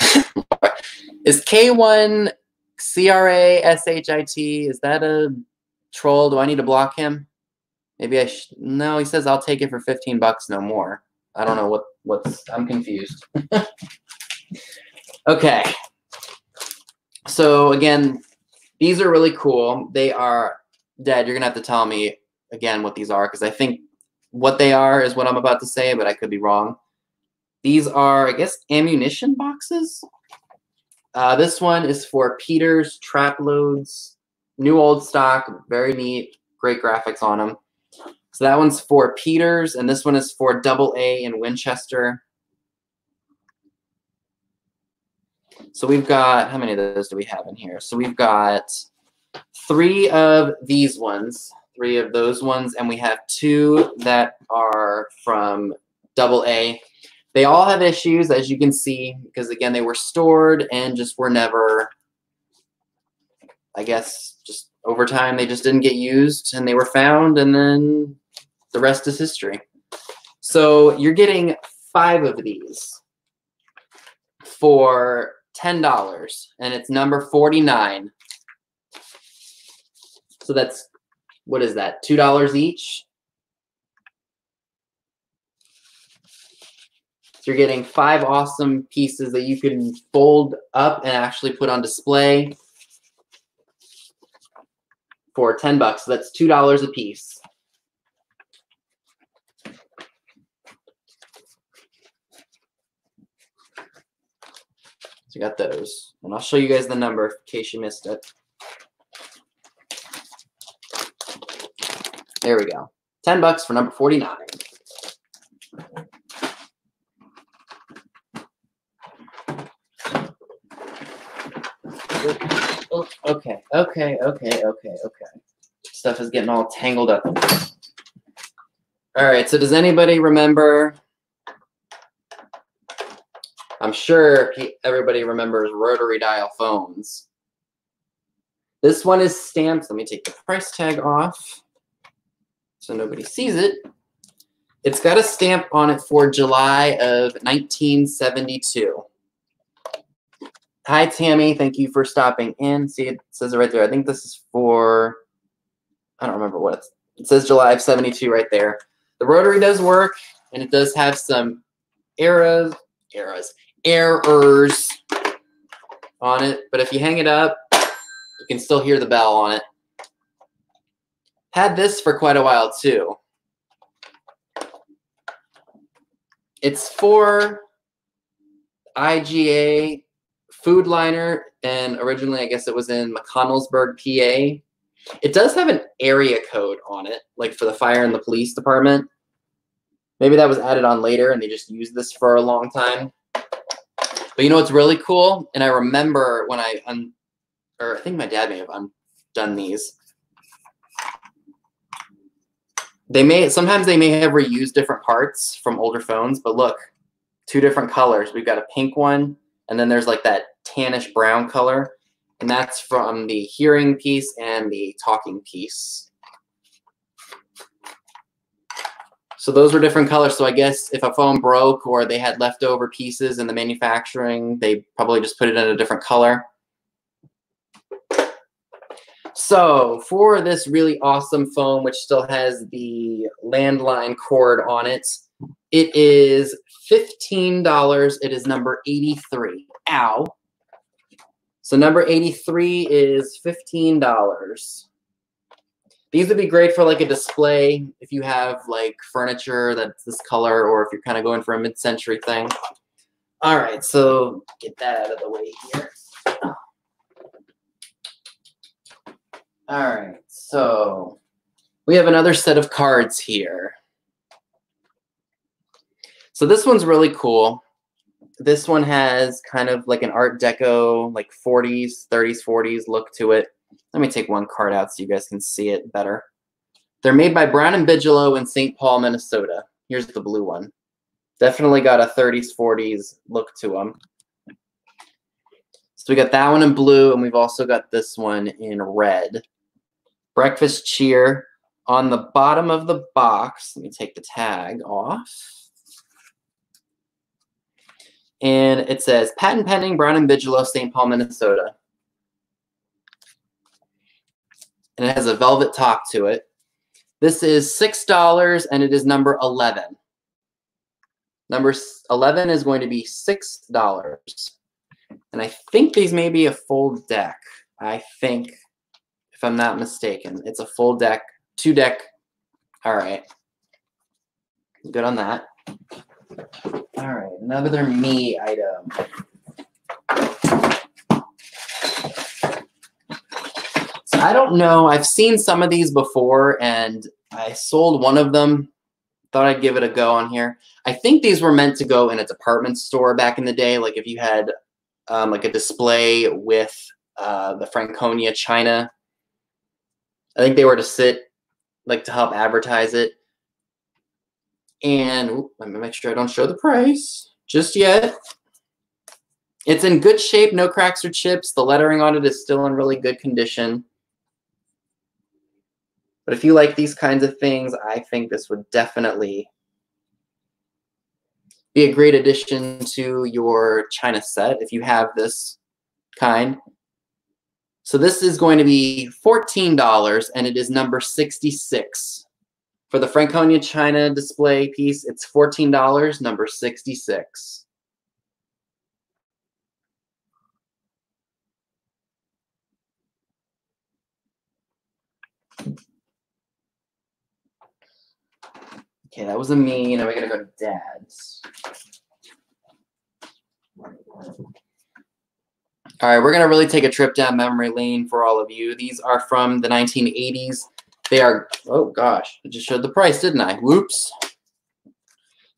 Is K1 C R A S H I T? Is that a troll? Do I need to block him? Maybe I should. No, he says I'll take it for 15 bucks, no more. I don't know what what's. I'm confused. okay. So again, these are really cool. They are dead. You're gonna have to tell me again what these are because I think what they are is what I'm about to say, but I could be wrong. These are, I guess, ammunition boxes. Uh, this one is for Peters trap loads, new old stock, very neat, great graphics on them. So that one's for Peters, and this one is for Double A in Winchester. So we've got, how many of those do we have in here? So we've got three of these ones, three of those ones, and we have two that are from Double A. They all have issues, as you can see, because again, they were stored and just were never, I guess, just over time, they just didn't get used and they were found, and then the rest is history. So you're getting five of these for $10, and it's number 49. So that's, what is that, $2 each? So you're getting five awesome pieces that you can fold up and actually put on display for 10 bucks. So that's $2 a piece. You got those. And I'll show you guys the number in case you missed it. There we go. 10 bucks for number 49. Oh, okay, okay, okay, okay, okay. Stuff is getting all tangled up. All right, so does anybody remember? I'm sure everybody remembers rotary dial phones. This one is stamped. Let me take the price tag off so nobody sees it. It's got a stamp on it for July of 1972. Hi, Tammy. Thank you for stopping in. See, it says it right there. I think this is for I don't remember what it's, it says July of 72 right there. The rotary does work and it does have some errors, errors, errors on it. But if you hang it up, you can still hear the bell on it. Had this for quite a while too. It's for IGA Food Liner, and originally I guess it was in McConnellsburg, PA. It does have an area code on it, like for the fire and the police department. Maybe that was added on later and they just used this for a long time. But you know what's really cool? And I remember when I, un- or I think my dad may have undone these. They may, sometimes they may have reused different parts from older phones, but look, two different colors. We've got a pink one, and then there's like that tannish brown color, and that's from the hearing piece and the talking piece. So those were different colors. So I guess if a phone broke or they had leftover pieces in the manufacturing, they probably just put it in a different color. So for this really awesome phone, which still has the landline cord on it, it is $15. It is number 83. Ow. So number 83 is $15. These would be great for like a display if you have like furniture that's this color or if you're kind of going for a mid-century thing. All right, so get that out of the way here. All right, so we have another set of cards here. So this one's really cool. This one has kind of like an Art Deco, like 40s, 30s, 40s look to it. Let me take one card out so you guys can see it better. They're made by Brown and Bigelow in St. Paul, Minnesota. Here's the blue one. Definitely got a 30s, 40s look to them. So we got that one in blue, and we've also got this one in red. Breakfast cheer. On the bottom of the box, let me take the tag off. And it says patent pending Brown and Bigelow, St. Paul, Minnesota. And it has a velvet top to it. This is $6 and it is number 11. Number 11 is going to be $6. And I think these may be a full deck. I think if I'm not mistaken. It's a full deck, two deck. All right. Good on that. All right, another me item. I don't know. I've seen some of these before, and I sold one of them. Thought I'd give it a go on here. I think these were meant to go in a department store back in the day. Like if you had um, like a display with uh, the Franconia China I think they were to sit, like to help advertise it. And ooh, let me make sure I don't show the price just yet. It's in good shape, no cracks or chips. The lettering on it is still in really good condition. But if you like these kinds of things, I think this would definitely be a great addition to your China set if you have this kind. So this is going to be $14 and it is number 66. For the Franconia China display piece, it's $14, number 66. Okay, that was a me. Now going to go to dad's. All right, we're to really take a trip down memory lane for all of you. These are from the 1980s. They are, oh gosh, I just showed the price, didn't I? Whoops.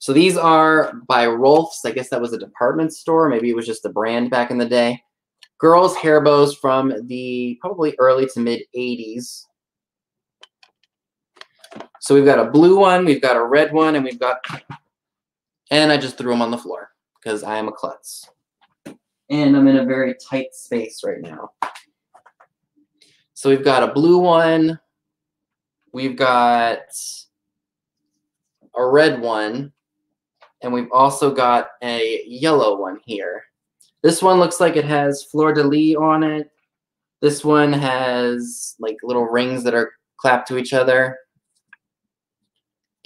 So these are by Rolf's. I guess that was a department store. Maybe it was just a brand back in the day. Girls hair bows from the probably early to mid 80s. So we've got a blue one, we've got a red one, and we've got, and I just threw them on the floor because I am a klutz and I'm in a very tight space right now. So we've got a blue one, we've got a red one, and we've also got a yellow one here. This one looks like it has fleur de lis on it. This one has like little rings that are clapped to each other.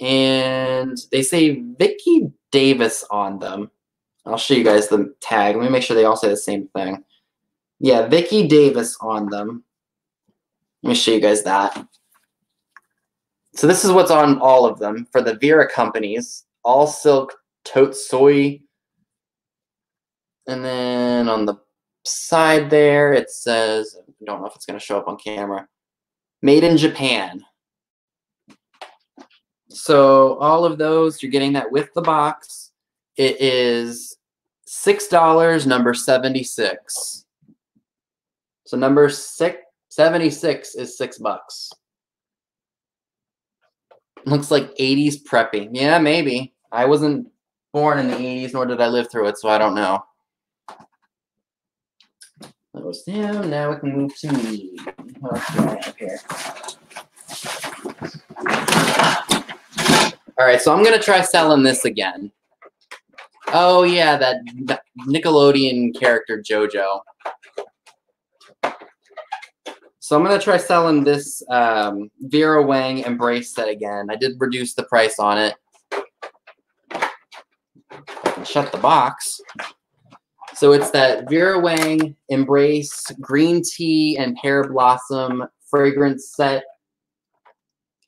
And they say Vicky Davis on them. I'll show you guys the tag. Let me make sure they all say the same thing. Yeah, Vicky Davis on them. Let me show you guys that. So this is what's on all of them for the Vera companies. All silk tout soie. And then on the side there, it says, I don't know if it's going to show up on camera, made in Japan. So all of those, you're getting that with the box. It is $6, number 76. So number six, 76 is six bucks. Looks like 80s preppy. Yeah, maybe. I wasn't born in the 80s, nor did I live through it, so I don't know. That was him. Now we can move to me. What else do I have here? All right, so I'm going to try selling this again. Oh, yeah, that, that Nickelodeon character, JoJo. So I'm going to try selling this um, Vera Wang Embrace set again. I did reduce the price on it. Shut the box. So it's that Vera Wang Embrace Green Tea and Pear Blossom fragrance set.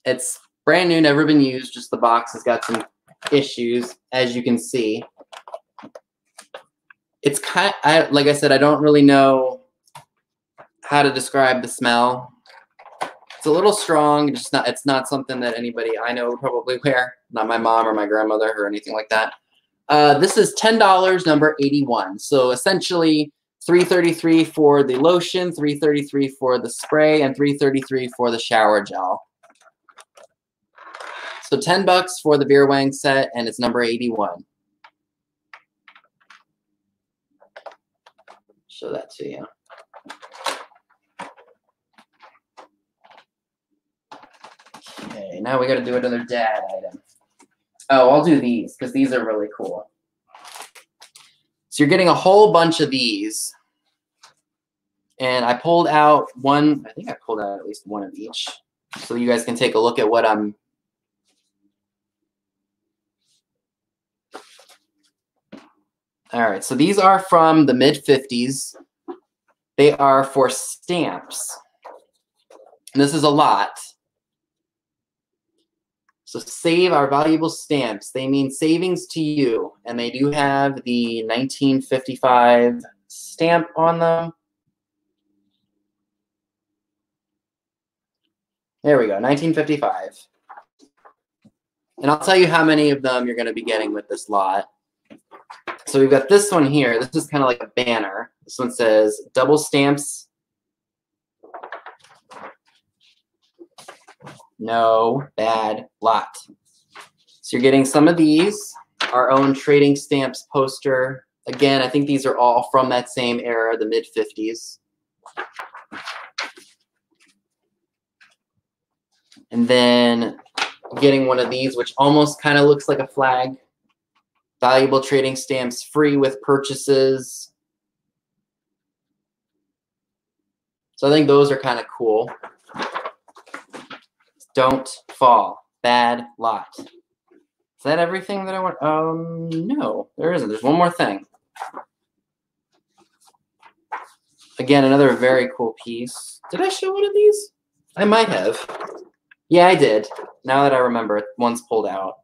It's brand new, never been used. Just the box has got some issues, as you can see. It's kind of, I, like I said, I don't really know how to describe the smell. It's a little strong. Just not. It's not something that anybody I know would probably wear. Not my mom or my grandmother or anything like that. Uh, this is ten dollars, number eighty-one. So essentially, three thirty-three for the lotion, three thirty-three for the spray, and three thirty-three for the shower gel. So ten bucks for the Vera Wang set, and it's number eighty-one. Show that to you. Okay, now we got to do another dad item. Oh, I'll do these because these are really cool. So you're getting a whole bunch of these. And I pulled out one, I think I pulled out at least one of each. So you guys can take a look at what I'm All right, so these are from the mid 50s. They are for stamps. And this is a lot. So save our valuable stamps. They mean savings to you. And they do have the 1955 stamp on them. There we go, 1955. And I'll tell you how many of them you're going to be getting with this lot. So we've got this one here. This is kind of like a banner. This one says double stamps No bad lot. So you're getting some of these, our own trading stamps poster. Again, I think these are all from that same era, the mid 50s. And then getting one of these, which almost kind of looks like a flag. Valuable trading stamps free with purchases. So I think those are kind of cool. Don't fall. Bad lot. Is that everything that I want? Um, no, there isn't. There's one more thing. Again, another very cool piece. Did I show one of these? I might have. Yeah, I did. Now that I remember, one's pulled out.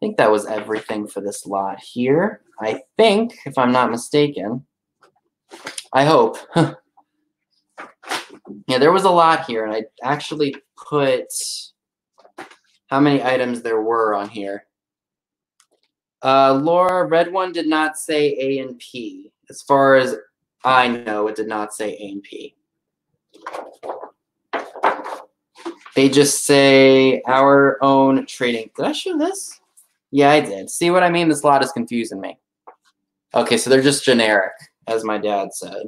Think that was everything for this lot here. I think, if I'm not mistaken. I hope. yeah, there was a lot here, and I actually put how many items there were on here. Uh, Laura, red one did not say A and P. As far as I know, it did not say A and P. They just say our own trading. Did I show this? Yeah, I did. See what I mean? This lot is confusing me. Okay, so they're just generic as my dad said.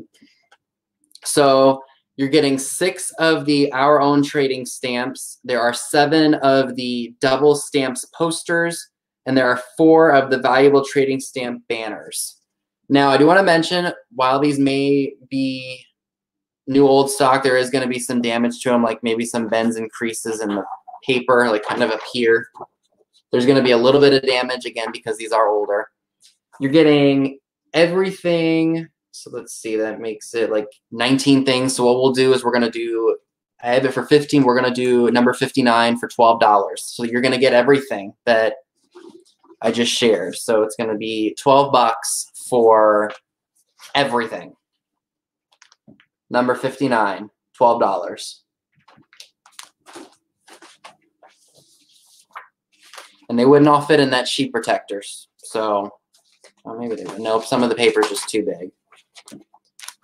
So you're getting six of the Our Own Trading stamps. There are seven of the double stamps posters, and there are four of the valuable trading stamp banners. Now, I do want to mention while these may be new old stock, there is going to be some damage to them, like maybe some bends and creases in the paper, like kind of up here. There's going to be a little bit of damage again because these are older. You're getting everything. So let's see, that makes it like 19 things. So what we'll do is we're going to do, I have it for 15. We're going to do number 59 for $12. So you're going to get everything that I just shared. So it's going to be 12 bucks for everything. Number 59, $12. And they wouldn't all fit in that sheet protectors. So well, maybe they would. Nope, some of the paper is just too big.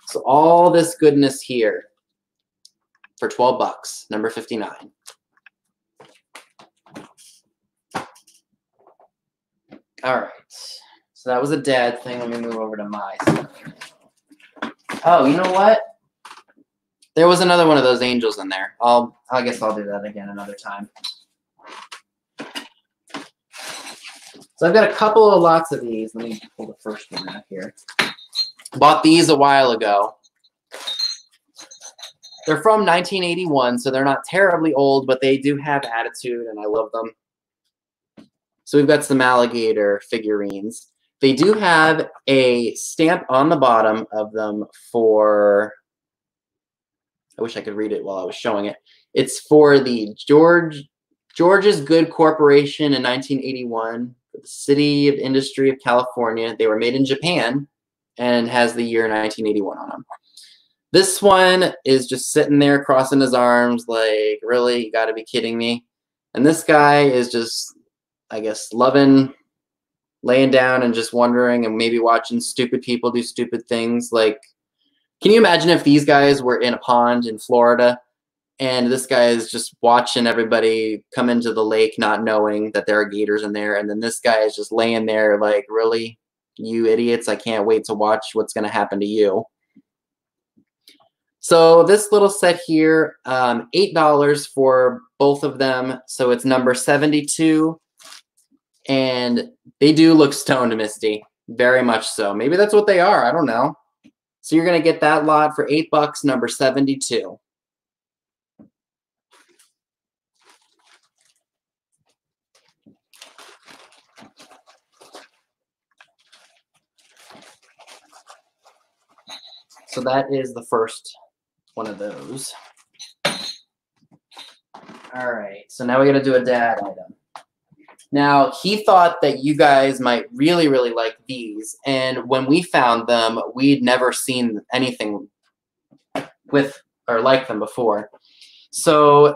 So all this goodness here for 12 bucks, number 59. All right. So that was a dad thing. Let me move over to my stuff. Oh, you know what? There was another one of those angels in there. I'll I guess I'll do that again another time. So I've got a couple of lots of these. Let me pull the first one out here. Bought these a while ago. They're from 1981, so they're not terribly old, but they do have attitude, and I love them. So we've got some alligator figurines. They do have a stamp on the bottom of them for, I wish I could read it while I was showing it. It's for the George George's Good Corporation in 1981 the City of Industry of California. They were made in Japan and has the year 1981 on them. This one is just sitting there crossing his arms like, really? You got to be kidding me. And this guy is just, I guess, loving laying down and just wondering and maybe watching stupid people do stupid things. Like, can you imagine if these guys were in a pond in Florida and this guy is just watching everybody come into the lake not knowing that there are gators in there. And then this guy is just laying there like really? You idiots i can't wait to watch what's going to happen to you. So this little set here um, eight dollars for both of them. So it's number 72 and they do look stoned misty. Very much so. Maybe that's what they are. I don't know. So you're going to get that lot for eight bucks number 72 So that is the first one of those. All right, so now we got to do a dad item. Now, he thought that you guys might really, really like these. And when we found them, we'd never seen anything with or like them before. So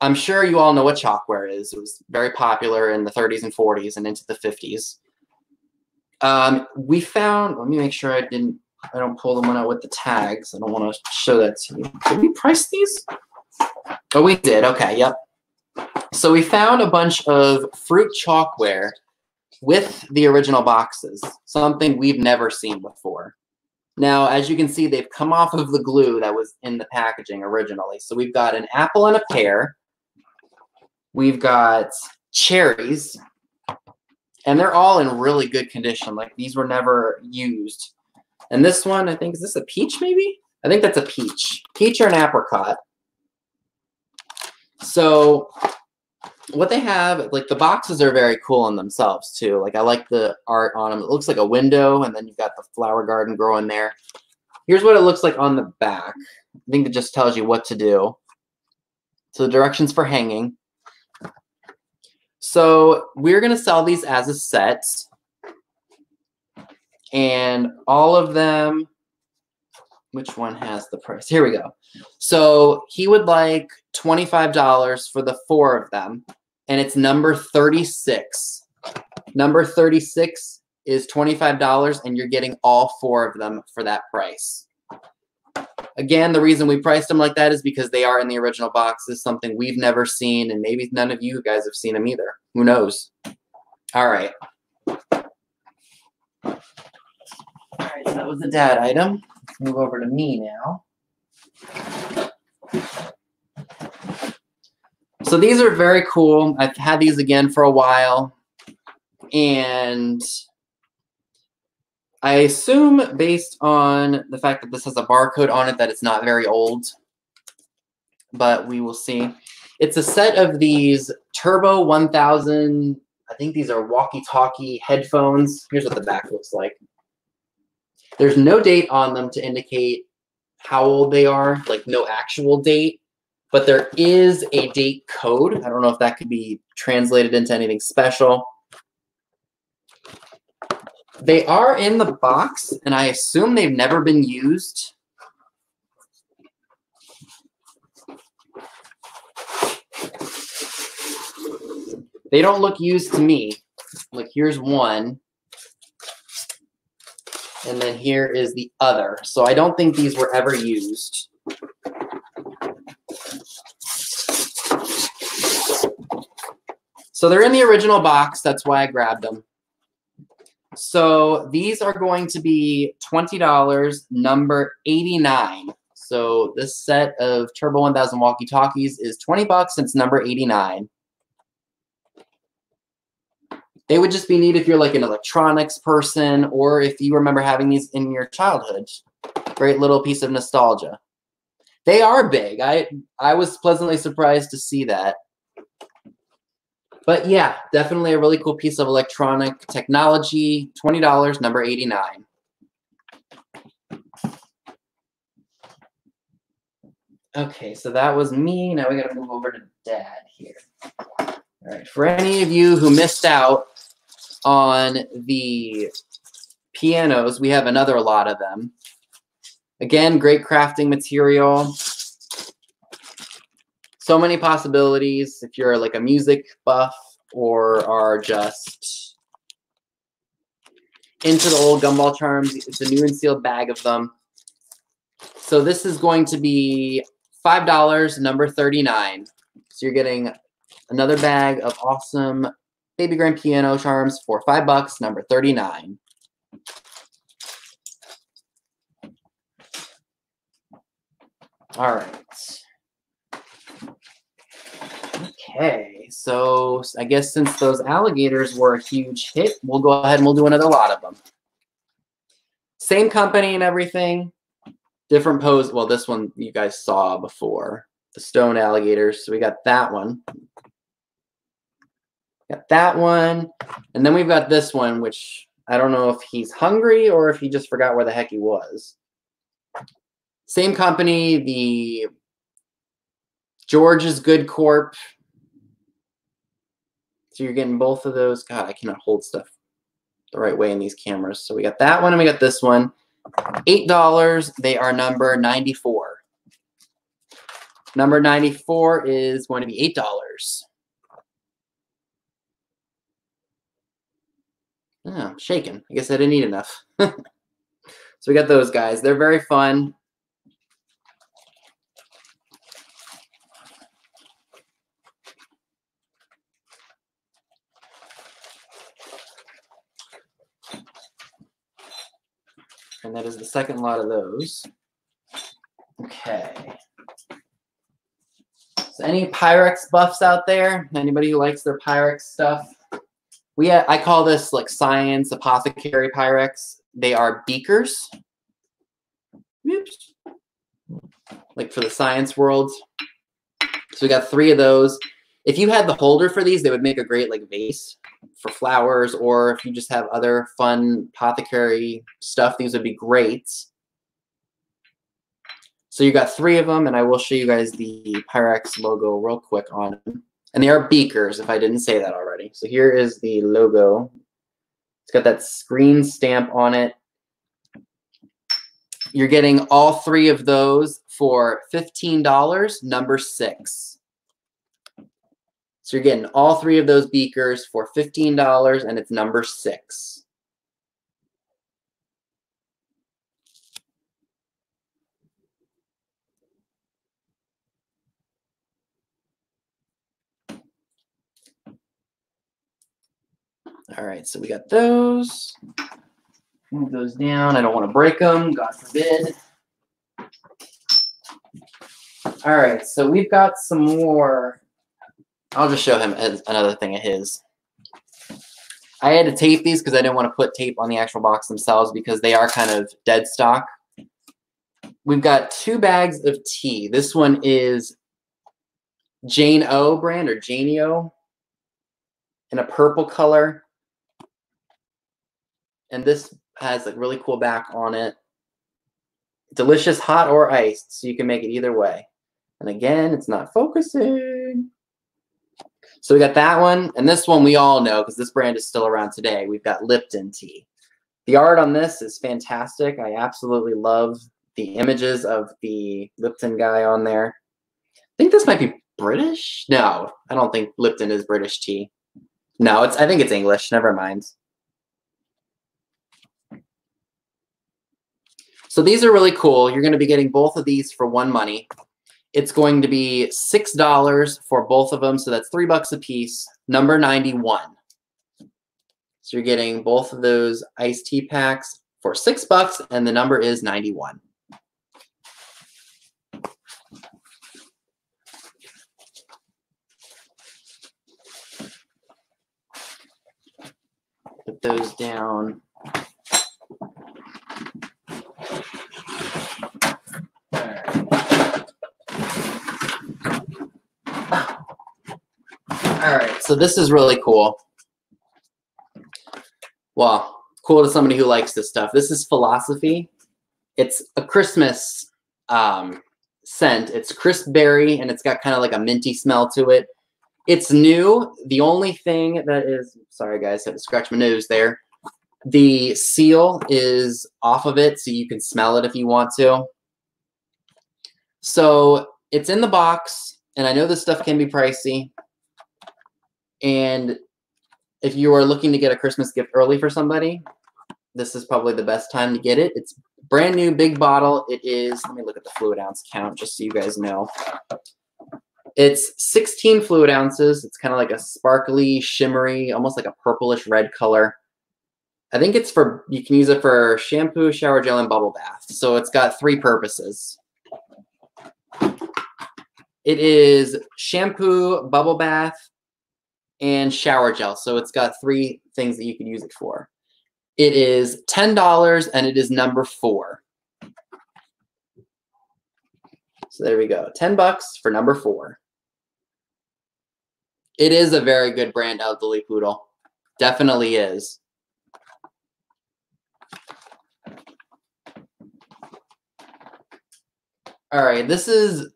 I'm sure you all know what chalkware is. It was very popular in the 30s and 40s and into the 50s. Um, we found, let me make sure I didn't I don't pull them one out with the tags. I don't want to show that to you. Did we price these? Oh, we did. Okay, yep. So we found a bunch of fruit chalkware with the original boxes, something we've never seen before. Now, as you can see, they've come off of the glue that was in the packaging originally. So we've got an apple and a pear. We've got cherries. And they're all in really good condition. Like these were never used. And this one, I think, is this a peach maybe? I think that's a peach. Peach or an apricot. So what they have, like the boxes are very cool in themselves too. Like I like the art on them. It looks like a window and then you've got the flower garden growing there. Here's what it looks like on the back. I think it just tells you what to do. So the directions for hanging. So we're going to sell these as a set and all of them which one has the price? Here we go. So he would like $25 for the four of them and it's number 36 number 36 is $25 and you're getting all four of them for that price. Again the reason we priced them like that is because they are in the original boxes something we've never seen and maybe none of you guys have seen them either. Who knows? All right all right, so that was the dad item. Let's move over to me now. So these are very cool. I've had these again for a while. And I assume based on the fact that this has a barcode on it that it's not very old, but we will see. It's a set of these Turbo 1000, I think these are walkie-talkie headphones. Here's what the back looks like. There's no date on them to indicate how old they are, like no actual date, but there is a date code. I don't know if that could be translated into anything special. They are in the box, and I assume they've never been used. They don't look used to me. Like here's one. And then here is the other. So I don't think these were ever used. So they're in the original box. That's why I grabbed them. So these are going to be $20, number 89. So this set of Turbo 1000 walkie-talkies is 20 bucks. It's number 89. They would just be neat if you're like an electronics person or if you remember having these in your childhood. Great little piece of nostalgia. They are big. I I was pleasantly surprised to see that. But yeah, definitely a really cool piece of electronic technology. $20, number 89. Okay, so that was me. Now we got to move over to dad here. All right, for any of you who missed out on the pianos, we have another lot of them. Again, great crafting material. So many possibilities if you're like a music buff or are just into the old gumball charms. It's a new and sealed bag of them. So this is going to be $5, number 39. So you're getting another bag of awesome baby grand piano charms for five bucks, number 39. All right. Okay, so I guess since those alligators were a huge hit, we'll go ahead and we'll do another lot of them. Same company and everything, different pose. Well, this one you guys saw before, the stone alligators. So we got that one. Got that one. And then we've got this one, which I don't know if he's hungry or if he just forgot where the heck he was. Same company, the George's Good Corp. So you're getting both of those. God, I cannot hold stuff the right way in these cameras. So we got that one and we got this one. $8. They are number 94. Number 94 is going to be $8. I'm shaking. I guess I didn't eat enough. so we got those guys. They're very fun. And that is the second lot of those. Okay. So any Pyrex buffs out there? Anybody who likes their Pyrex stuff? We uh, I call this like science apothecary Pyrex. They are beakers. Oops. Like for the science world. So we got three of those. If you had the holder for these, they would make a great like vase for flowers, or if you just have other fun apothecary stuff, these would be great. So you got three of them, and I will show you guys the Pyrex logo real quick on them. And they are beakers, if I didn't say that already. So here is the logo. It's got that screen stamp on it. You're getting all three of those for $15, number six. So you're getting all three of those beakers for $15, and it's number six. All right, so we got those. Move those down. I don't want to break them, God forbid. All right, so we've got some more. I'll just show him another thing of his. I had to tape these because I didn't want to put tape on the actual box themselves because they are kind of dead stock. We've got two bags of tea. This one is Jane O brand or Janie O in a purple color. And this has a really cool back on it. Delicious hot or iced, so you can make it either way. And again, it's not focusing. So we got that one, and this one we all know because this brand is still around today. We've got Lipton tea. The art on this is fantastic. I absolutely love the images of the Lipton guy on there. I think this might be British. No, I don't think Lipton is British tea. No, it's. I think it's English. Never mind. So these are really cool. You're going to be getting both of these for one money. It's going to be $6 for both of them. So that's three bucks a piece, number 91. So you're getting both of those iced tea packs for six bucks and the number is 91. Put those down. All right, so this is really cool. Well, cool to somebody who likes this stuff. This is Philosophy. It's a Christmas um, scent. It's crisp berry, and it's got kind of like a minty smell to it. It's new. The only thing that is, sorry guys, had to scratch my nose there. The seal is off of it, so you can smell it if you want to. So it's in the box, and I know this stuff can be pricey. And if you are looking to get a Christmas gift early for somebody, this is probably the best time to get it. It's brand new, big bottle. It is, let me look at the fluid ounce count just so you guys know. It's 16 fluid ounces. It's kind of like a sparkly, shimmery, almost like a purplish red color. I think it's for, you can use it for shampoo, shower gel, and bubble bath. So it's got three purposes. It is shampoo, bubble bath, and shower gel. So it's got three things that you can use it for. It is $10 and it is number four. So there we go. 10 bucks for number four. It is a very good brand the Poodle. Definitely is. All right, this is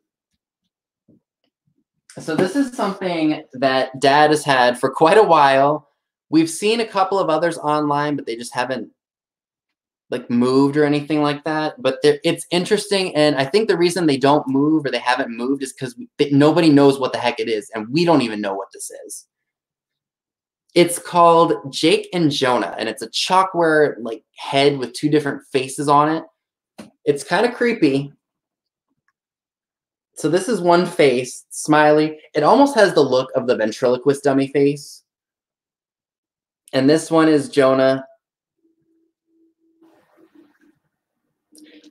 so this is something that dad has had for quite a while. We've seen a couple of others online, but they just haven't like moved or anything like that. But it's interesting, and I think the reason they don't move or they haven't moved is because nobody knows what the heck it is, and we don't even know what this is. It's called Jake and Jonah, and it's a chalkware like head with two different faces on it. It's kind of creepy. So this is one face, smiley. It almost has the look of the ventriloquist dummy face. And this one is Jonah.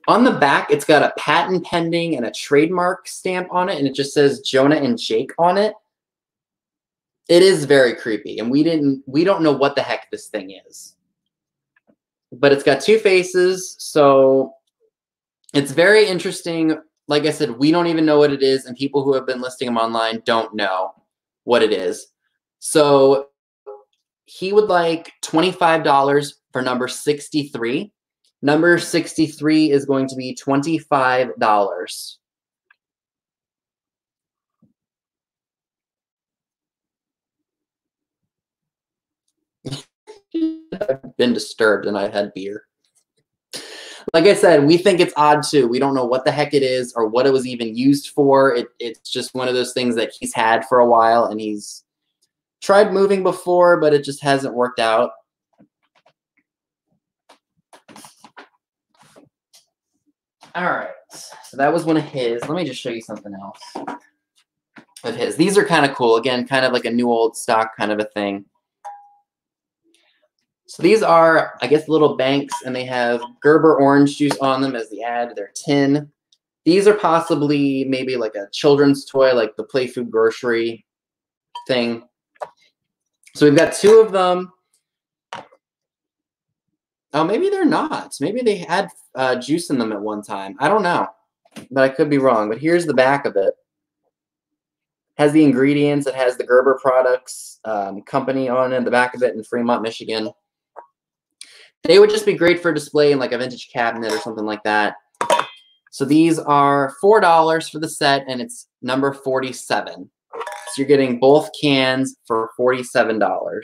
On the back, it's got a patent pending and a trademark stamp on it, and it just says Jonah and Jake on it. It is very creepy, and we didn't we don't know what the heck this thing is. But it's got two faces, so it's very interesting like I said, we don't even know what it is, and people who have been listing them online don't know what it is. So he would like $25 for number 63. Number 63 is going to be $25. I've been disturbed and I had beer like I said, we think it's odd too. We don't know what the heck it is or what it was even used for. It, it's just one of those things that he's had for a while and he's tried moving before, but it just hasn't worked out. All right, so that was one of his. Let me just show you something else of his. These are kind of cool. Again, kind of like a new old stock kind of a thing. So these are, I guess, little banks, and they have Gerber orange juice on them as the ad. They're tin. These are possibly maybe like a children's toy, like the play food grocery thing. So we've got two of them. Oh, maybe they're not. Maybe they had uh, juice in them at one time. I don't know, but I could be wrong. But here's the back of it. Has the ingredients. It has the Gerber Products um, company on it, the back of it in Fremont, Michigan. They would just be great for display in like a vintage cabinet or something like that. So these are $4 for the set, and it's number 47. So you're getting both cans for $47.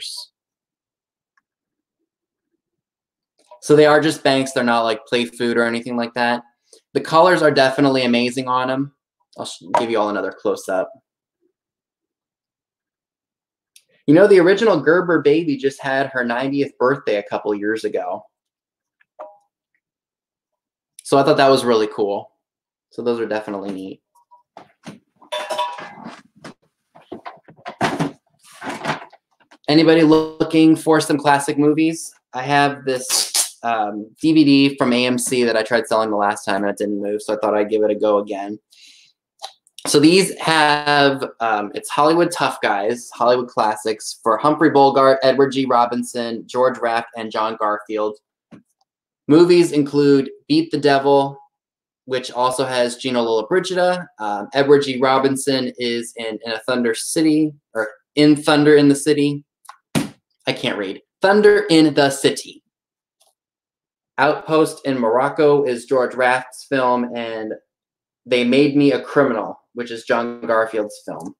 So they are just banks. They're not like play food or anything like that. The colors are definitely amazing on them. I'll give you all another close up. You know, the original Gerber baby just had her 90th birthday a couple years ago. So I thought that was really cool. So those are definitely neat. Anybody looking for some classic movies? I have this um, DVD from AMC that I tried selling the last time and it didn't move, so I thought I'd give it a go again. So these have um, it's Hollywood Tough Guys, Hollywood classics for Humphrey Bogart, Edward G. Robinson, George Raft, and John Garfield. Movies include Beat the Devil, which also has Gina Lollobrigida. Um, Edward G. Robinson is in, in a Thunder City or in Thunder in the City. I can't read. Thunder in the City. Outpost in Morocco is George Raft's film, and They Made Me a Criminal, which is John Garfield's film.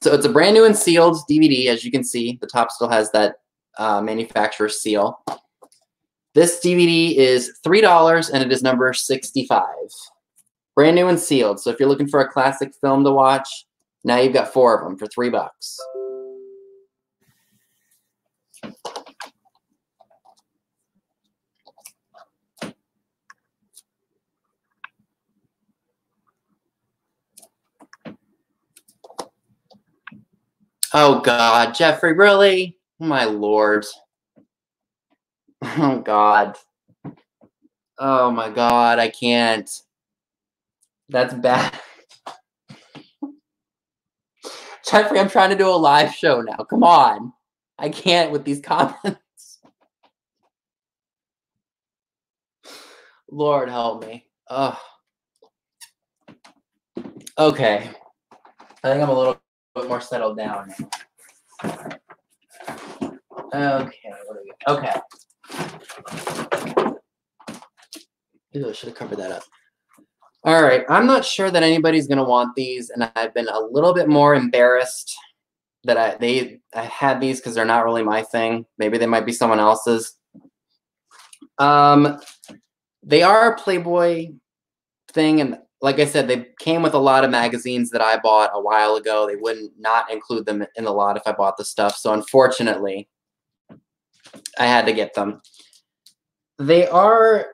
So it's a brand new and sealed DVD, as you can see. The top still has that uh, manufacturer seal. This DVD is $3 and it is number 65. Brand new and sealed. So if you're looking for a classic film to watch, now you've got four of them for three bucks. Oh God, Jeffrey, really? my lord. Oh God. Oh my God, I can't. That's bad. Jeffrey, I'm trying to do a live show now. Come on. I can't with these comments. Lord help me. Oh. Okay. I think I'm a little bit more settled down. Okay, okay. Ew, I should have covered that up. All right, I'm not sure that anybody's gonna want these, and I've been a little bit more embarrassed that I they I had these because they're not really my thing. Maybe they might be someone else's. Um, they are a Playboy thing, and like I said, they came with a lot of magazines that I bought a while ago. They wouldn't not include them in the lot if I bought the stuff. So unfortunately, I had to get them. They are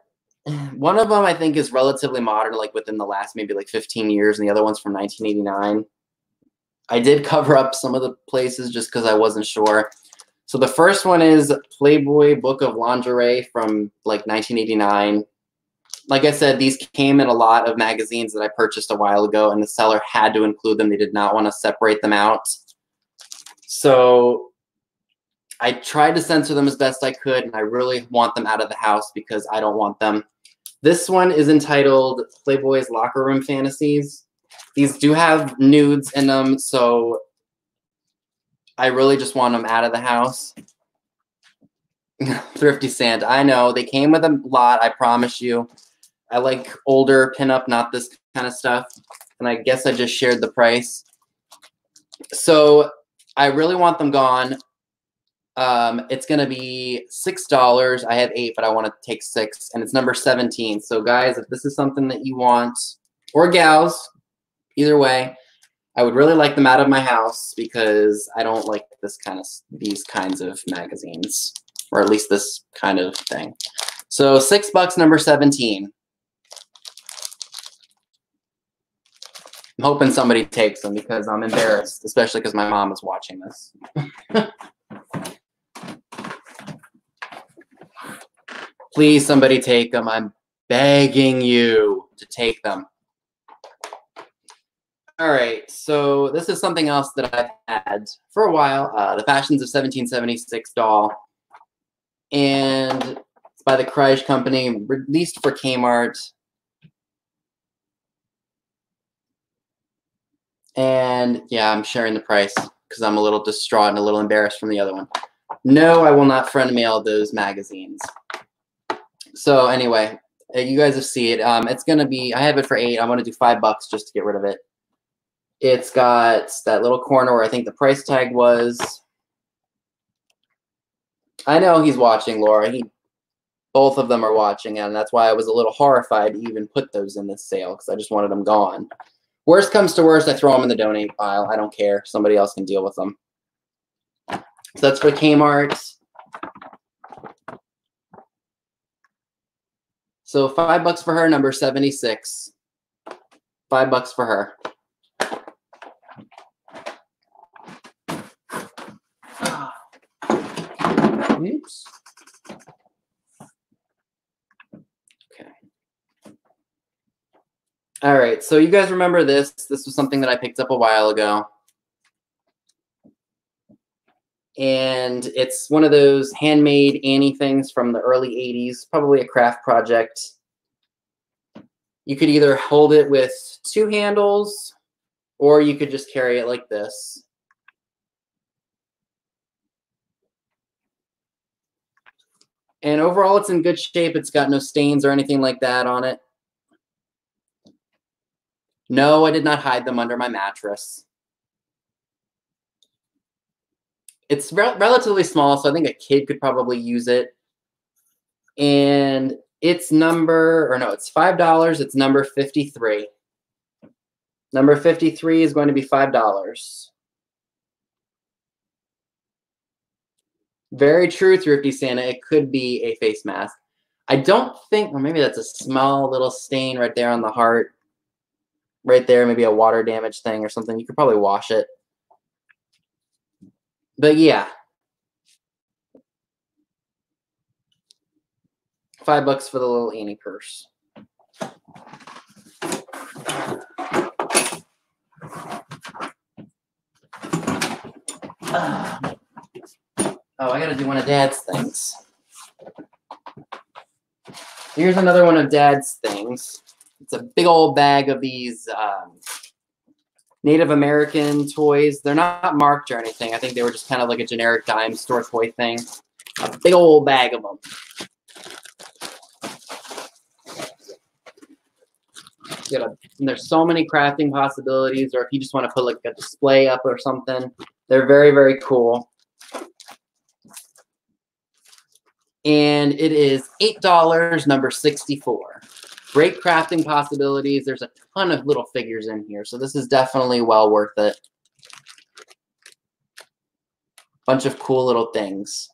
one of them I think is relatively modern, like within the last maybe like 15 years, and the other one's from 1989. I did cover up some of the places just because I wasn't sure. So the first one is Playboy Book of Lingerie from like 1989. Like I said, these came in a lot of magazines that I purchased a while ago, and the seller had to include them. They did not want to separate them out. So I tried to censor them as best I could, and I really want them out of the house because I don't want them. This one is entitled Playboy's Locker Room Fantasies. These do have nudes in them, so I really just want them out of the house. Thrifty Santa. I know. They came with a lot, I promise you. I like older pinup, not this kind of stuff. And I guess I just shared the price. So I really want them gone. Um, it's going to be $6. I have eight, but I want to take six, and it's number 17. So, guys, if this is something that you want, or gals, either way, I would really like them out of my house because I don't like this kind of these kinds of magazines, or at least this kind of thing. So, six bucks, number 17. I'm hoping somebody takes them because I'm embarrassed, especially because my mom is watching this. Please, somebody take them. I'm begging you to take them. All right, so this is something else that I've had for a while. Uh, the Fashions of 1776 doll. And It's by the Kresge Company, released for Kmart. And yeah, I'm sharing the price because I'm a little distraught and a little embarrassed from the other one. No, I will not friend mail those magazines. So anyway, uh, you guys have seen it. Um, it's gonna be. I have it for eight. I'm gonna do five bucks just to get rid of it. It's got that little corner where I think the price tag was. I know he's watching, Laura. He, both of them are watching, and that's why I was a little horrified to even put those in this sale because I just wanted them gone. Worst comes to worst, I throw them in the donate pile. I don't care. Somebody else can deal with them. So that's for Kmart. So five bucks for her, number 76. Five bucks for her. Oops. All right, so you guys remember this. This was something that I picked up a while ago. And it's one of those handmade Annie things from the early 80s, probably a craft project. You could either hold it with two handles or you could just carry it like this. And overall, it's in good shape. It's got no stains or anything like that on it. No, I did not hide them under my mattress. It's re relatively small, so I think a kid could probably use it. And it's number, or no, it's $5. It's number 53. Number 53 is going to be $5. Very true, Thrifty Santa. It could be a face mask. I don't think, or maybe that's a small little stain right there on the heart. Right there, maybe a water damage thing or something. You could probably wash it. But yeah. Five bucks for the little Annie purse. Uh. Oh, I gotta do one of Dad's things. Here's another one of Dad's things. It's a big old bag of these um, Native American toys. They're not marked or anything. I think they were just kind of like a generic dime store toy thing. A big old bag of them. Get A, there's so many crafting possibilities, or if you just want to put like a display up or something, they're very, very cool. and it is $8, number 64. Great crafting possibilities. There's a ton of little figures in here, so this is definitely well worth it. Bunch of cool little things.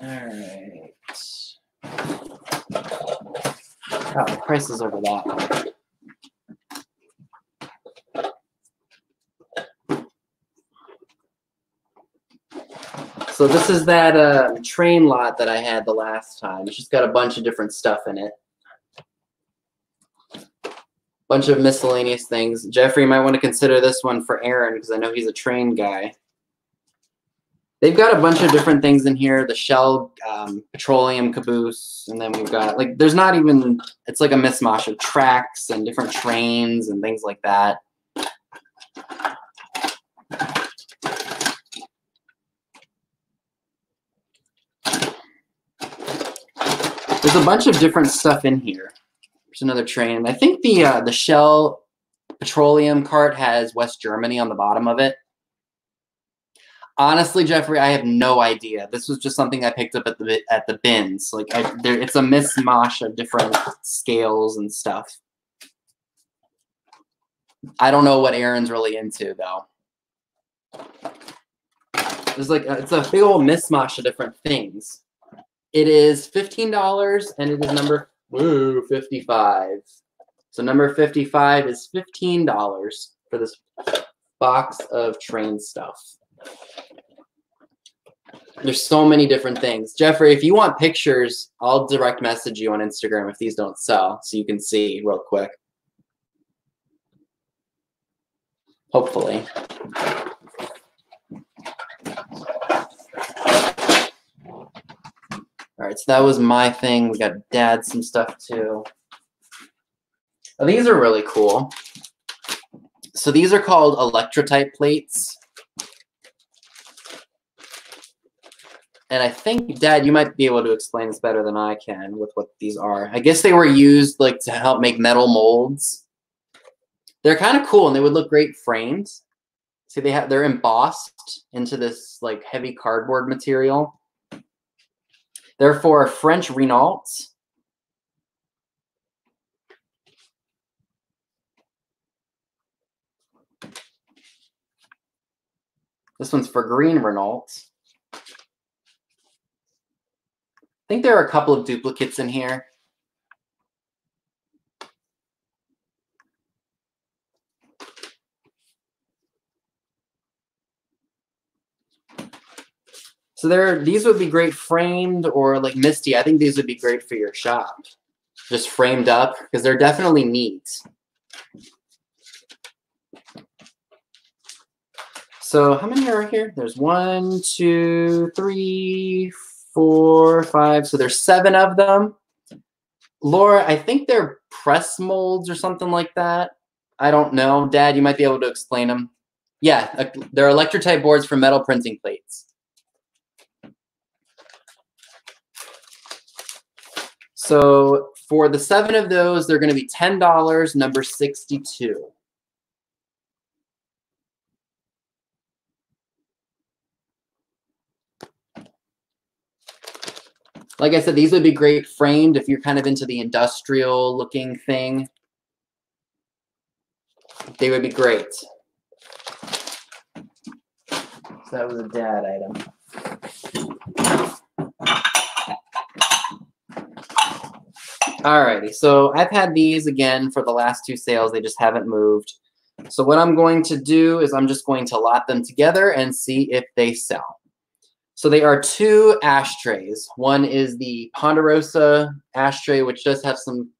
All right. Oh, the price is over that. So this is that uh, train lot that I had the last time. It's just got a bunch of different stuff in it. Bunch of miscellaneous things. Jeffrey might want to consider this one for Aaron because I know he's a train guy. They've got a bunch of different things in here. The Shell um, petroleum caboose, and then we've got like there's not even. It's like a mismatch of tracks and different trains and things like that. There's a bunch of different stuff in here. There's another train. I think the uh, the Shell petroleum cart has West Germany on the bottom of it. Honestly, Jeffrey, I have no idea. This was just something I picked up at the at the bins. Like, I, there, it's a mishmash of different scales and stuff. I don't know what Aaron's really into though. There's like a, it's a big old mishmash of different things. It is fifteen dollars, and it is number woo fifty-five. So number fifty-five is fifteen dollars for this box of train stuff. There's so many different things. Jeffrey, if you want pictures, I'll direct message you on Instagram if these don't sell so you can see real quick. Hopefully. So that was my thing. We got dad some stuff too. These are really cool. So these are called electrotype plates. And I think, Dad, you might be able to explain this better than I can with what these are. I guess they were used like to help make metal molds. They're kind of cool and they would look great framed. See, they have they're embossed into this like heavy cardboard material. They're for French Renaults This one's for Green Renaults. I think there are a couple of duplicates in here. So there, these would be great framed or like Misty. I think these would be great for your shop, just framed up because they're definitely neat. So how many are here? There's one, two, three, four, five. So there's seven of them. Laura, I think they're press molds or something like that. I don't know. Dad, you might be able to explain them. Yeah, they're electrotype boards for metal printing plates. So for the seven of those, they're going to be $10, number 62. Like I said, these would be great framed if you're kind of into the industrial looking thing. They would be great. So that was a dad item. Alrighty, so I've had these again for the last two sales. They just haven't moved. So what I'm going to do is I'm just going to lot them together and see if they sell. So they are two ashtrays. One is the Ponderosa ashtray, which does have some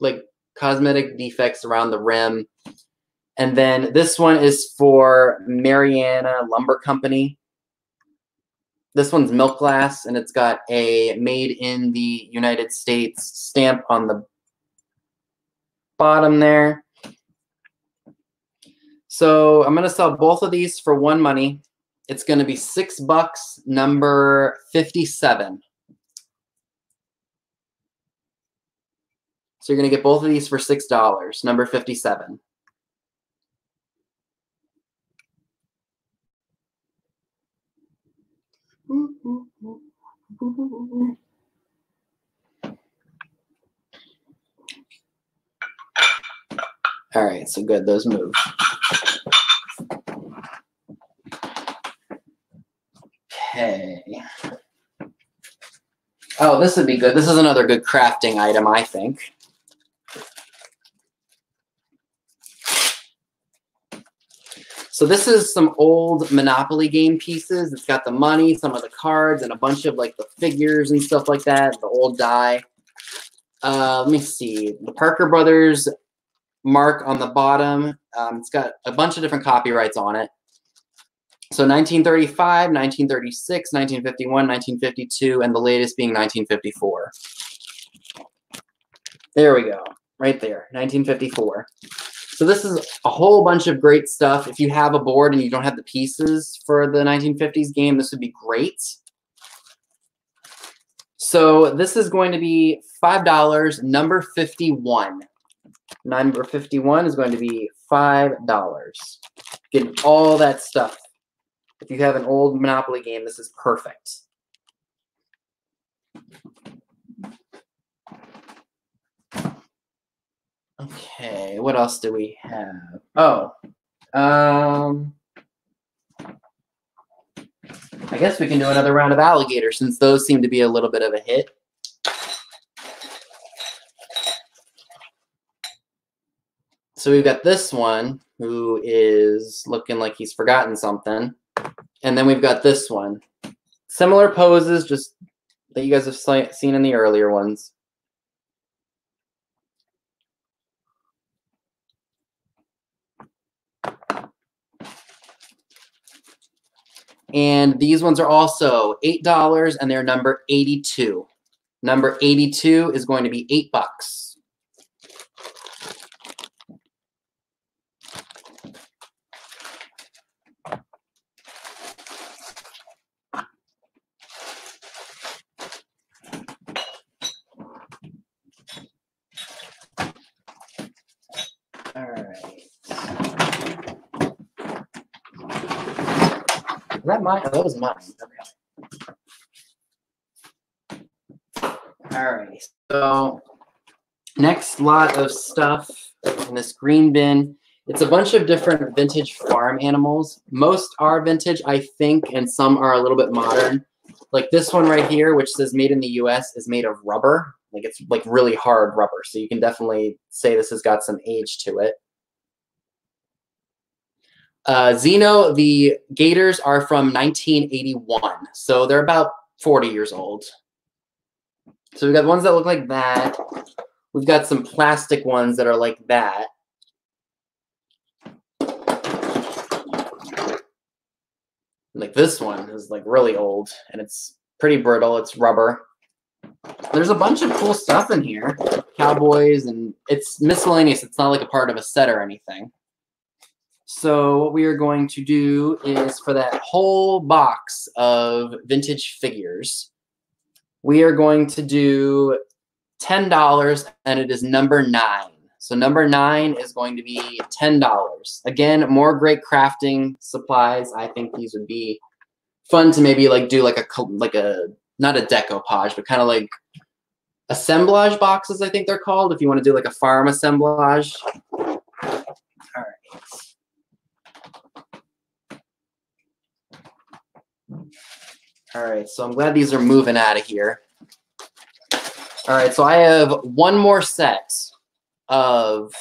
like cosmetic defects around the rim. And then this one is for Mariana Lumber Company. This one's milk glass, and it's got a made in the United States stamp on the bottom there. So I'm going to sell both of these for one money. It's going to be six bucks, number 57. So you're going to get both of these for $6, number 57. All right, so good, those move. Okay. Oh, this would be good. This is another good crafting item, I think. So this is some old Monopoly game pieces. It's got the money, some of the cards, and a bunch of like the figures and stuff like that, the old die. Uh, let me see. The Parker Brothers mark on the bottom. Um, it's got a bunch of different copyrights on it. So 1935, 1936, 1951, 1952, and the latest being 1954. There we go. Right there, 1954. So this is a whole bunch of great stuff. If you have a board and you don't have the pieces for the 1950s game, this would be great. So this is going to be $5, number 51. Number 51 is going to be $5. Getting all that stuff. If you have an old Monopoly game, this is perfect. Okay, what else do we have? Oh, um, I guess we can do another round of alligator since those seem to be a little bit of a hit. So we've got this one who is looking like he's forgotten something. And then we've got this one. Similar poses, just that you guys have seen in the earlier ones. And these ones are also $8 and they're number 82. Number 82 is going to be 8 bucks. All right. Is that mine? Oh, that was mine. Okay. All right. So next lot of stuff in this green bin. It's a bunch of different vintage farm animals. Most are vintage, I think, and some are a little bit modern. Like this one right here, which says made in the US, is made of rubber. Like it's like really hard rubber. So you can definitely say this has got some age to it. Uh, Zeno, the Gators are from 1981. So they're about 40 years old. So we've got ones that look like that. We've got some plastic ones that are like that. Like this one is like really old and it's pretty brittle. It's rubber. There's a bunch of cool stuff in here. Cowboys and it's miscellaneous. It's not like a part of a set or anything. So what we are going to do is for that whole box of vintage figures, we are going to do $10 and it is number nine. So number nine is going to be $10. Again, more great crafting supplies. I think these would be fun to maybe like do like a, like a, not a decoupage, but kind of like assemblage boxes, I think they're called. If you want to do like a farm assemblage. All right, so I'm glad these are moving out of here. All right, so I have one more set of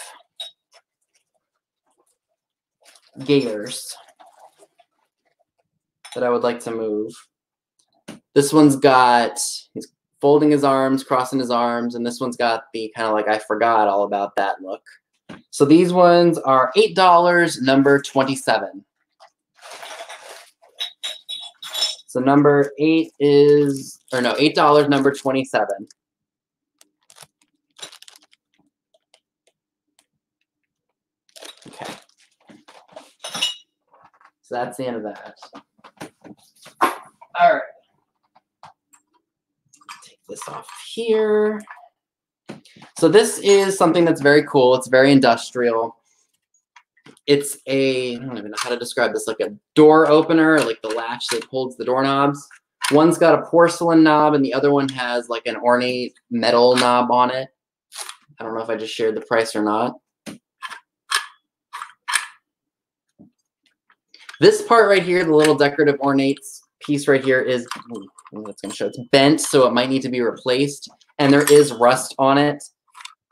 gators that I would like to move. This one's got, he's folding his arms, crossing his arms, and this one's got the kind of like I forgot all about that look. So these ones are $8, number 27. So number eight is, or no, $8, number 27. Okay. So that's the end of that. All right. Take this off here. So this is something that's very cool. It's very industrial. It's a, I don't even know how to describe this, like a door opener, like the latch that holds the doorknobs. One's got a porcelain knob and the other one has like an ornate metal knob on it. I don't know if I just shared the price or not. This part right here, the little decorative ornates piece right here is, that's going to show, it's bent, so it might need to be replaced. And there is rust on it.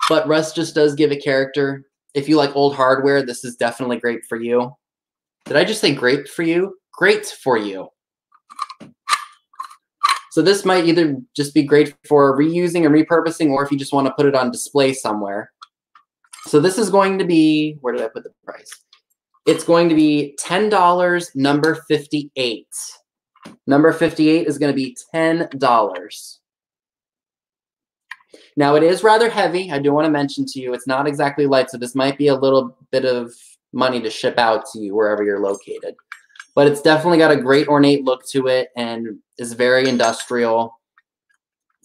But rust just does give a character if you like old hardware, this is definitely great for you. Did I just say great for you? Great for you. So this might either just be great for reusing and repurposing, or if you just want to put it on display somewhere. So this is going to be, where did I put the price? It's going to be $10, number 58. Number 58 is going to be $10. Now it is rather heavy. I do want to mention to you, it's not exactly light, so this might be a little bit of money to ship out to you wherever you're located. But it's definitely got a great ornate look to it and is very industrial.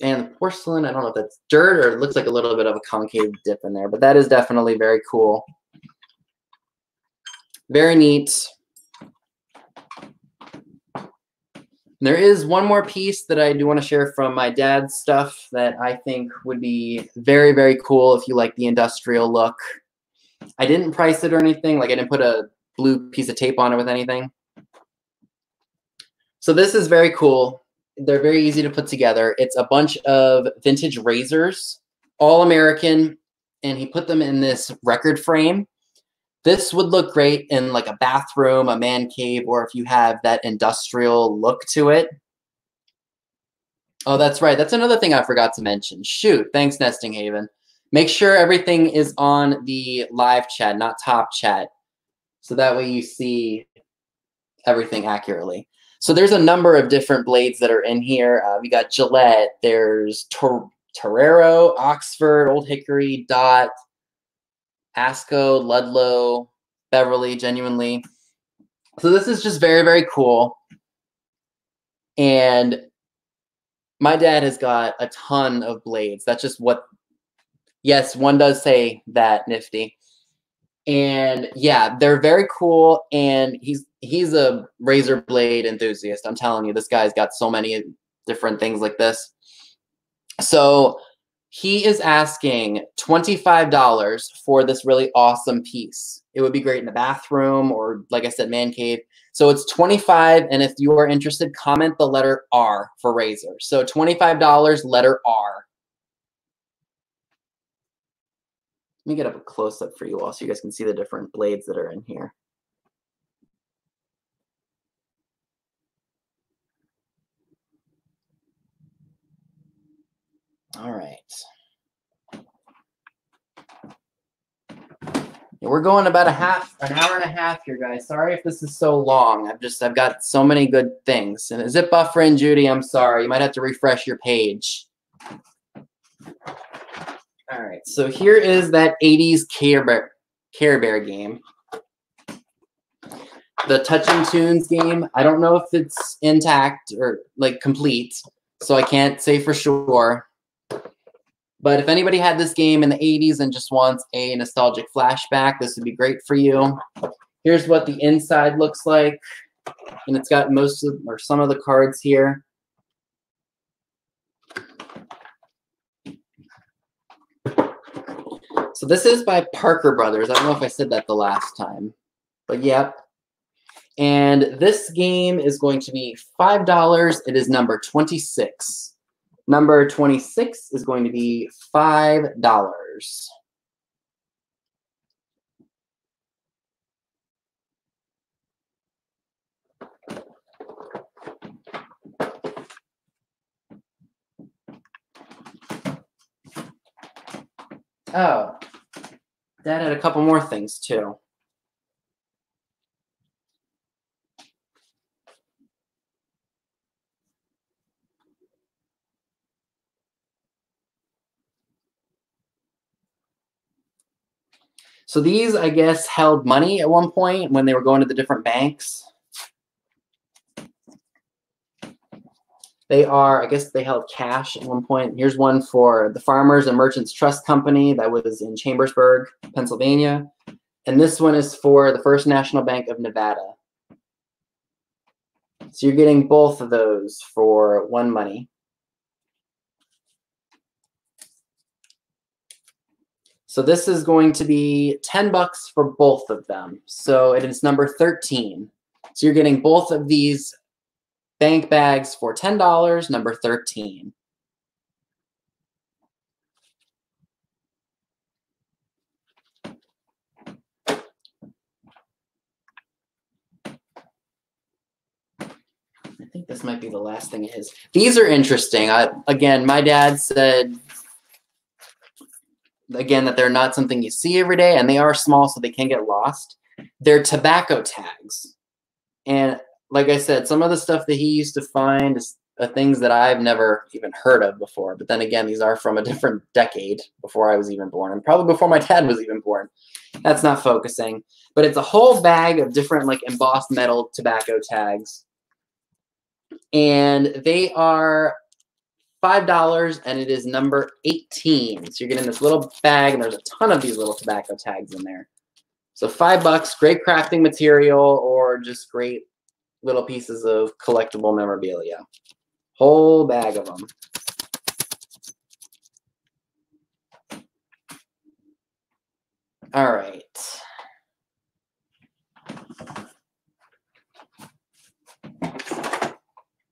And the porcelain, I don't know if that's dirt or it looks like a little bit of a concave dip in there, but that is definitely very cool. Very neat. There is one more piece that I do want to share from my dad's stuff that I think would be very, very cool if you like the industrial look. I didn't price it or anything. Like I didn't put a blue piece of tape on it with anything. So this is very cool. They're very easy to put together. It's a bunch of vintage razors, all American, and he put them in this record frame. This would look great in like a bathroom, a man cave, or if you have that industrial look to it. Oh, that's right. That's another thing I forgot to mention. Shoot. Thanks, Nesting Haven. Make sure everything is on the live chat, not top chat. So that way you see everything accurately. So there's a number of different blades that are in here. Uh, we got Gillette, there's Tor- Torero, Oxford, Old Hickory, Dot, Asco, Ludlow, Beverly, genuinely. So this is just very, very cool. And my dad has got a ton of blades. That's just what, yes, one does say that nifty. And yeah, they're very cool. And he's he's a razor blade enthusiast. I'm telling you, this guy's got so many different things like this. So he is asking $25 for this really awesome piece. It would be great in the bathroom or, like I said, man cave. So it's 25 and if you are interested, comment the letter R for razor. So $25, letter R. Let me get up a close up for you all so you guys can see the different blades that are in here. All right. we're going about a half, an hour and a half here, guys. Sorry if this is so long. I've just, I've got so many good things. And is it buffering, Judy? I'm sorry. You might have to refresh your page. All right. So here is that 80s Care Bear, Care Bear game. The Touch and Tunes game. I don't know if it's intact or like complete, so I can't say for sure. But if anybody had this game in the 80s and just wants a nostalgic flashback, this would be great for you. Here's what the inside looks like. And it's got most of or some of the cards here. So this is by Parker Brothers. I don't know if I said that the last time, but yep. And this game is going to be $5. It is number 26. Number 26 is going to be $5. Oh, Dad had a couple more things too. So these, I guess, held money at one point when they were going to the different banks. They are, I guess they held cash at one point. Here's one for the Farmers and Merchants Trust Company that was in Chambersburg, Pennsylvania. And this one is for the First National Bank of Nevada. So you're getting both of those for one money. So this is going to be 10 bucks for both of them. So it is number 13. So you're getting both of these bank bags for $10, number 13. I think this might be the last thing it is. These are interesting. I, again, my dad said again that they're not something you see every day and they are small so they can get lost. They're tobacco tags. And like i said some of the stuff that he used to find is uh, things that i've never even heard of before. But then again these are from a different decade before i was even born and probably before my dad was even born. That's not focusing. But it's a whole bag of different like embossed metal tobacco tags. And they are $5 and it is number 18. So you're getting this little bag and there's a ton of these little tobacco tags in there. So five bucks, great crafting material or just great little pieces of collectible memorabilia. Whole bag of them. All right.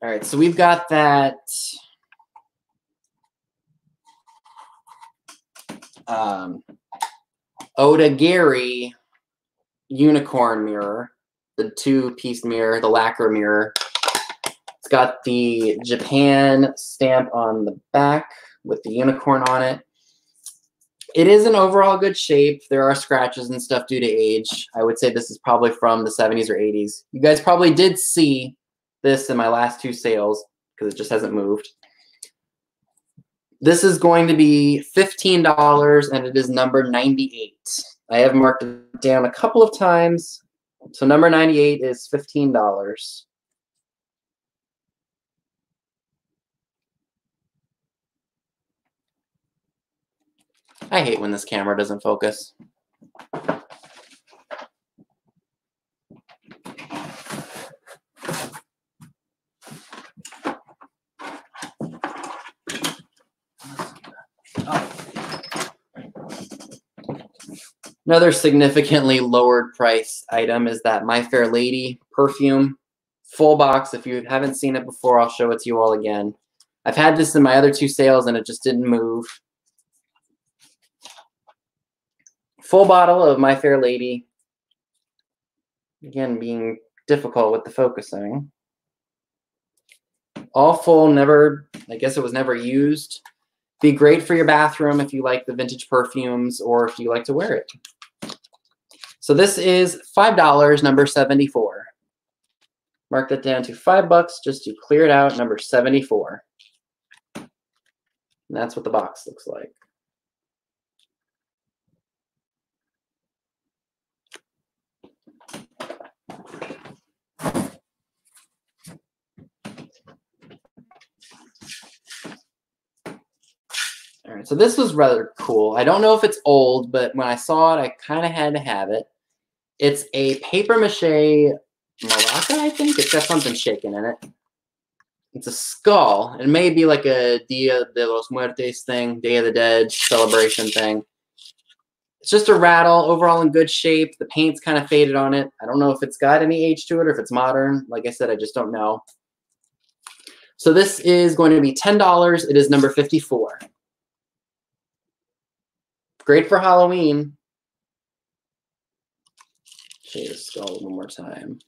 All right, so we've got that um, Otagiri unicorn mirror, the two-piece mirror, the lacquer mirror. It's got the Japan stamp on the back with the unicorn on it. It is in overall good shape. There are scratches and stuff due to age. I would say this is probably from the 70s or 80s. You guys probably did see this in my last two sales because it just hasn't moved. This is going to be $15 and it is number 98. I have marked it down a couple of times. So number 98 is $15. I hate when this camera doesn't focus. Another significantly lowered price item is that My Fair Lady perfume full box. If you haven't seen it before, I'll show it to you all again. I've had this in my other two sales and it just didn't move. Full bottle of My Fair Lady. Again, being difficult with the focusing. All full, never, I guess it was never used. Be great for your bathroom if you like the vintage perfumes or if you like to wear it. So this is $5, number 74. Mark that down to five bucks just to clear it out, number 74. And that's what the box looks like. All right, so this was rather cool. I don't know if it's old, but when I saw it, I kind of had to have it. It's a paper mache maraca, I think. It's got something shaking in it. It's a skull. It may be like a Dia de los Muertos thing, Day of the Dead celebration thing. It's just a rattle, overall in good shape. The paint's kind of faded on it. I don't know if it's got any age to it or if it's modern. Like I said, I just don't know. So this is going to be $10. It is number 54. Great for Halloween the skull one more time.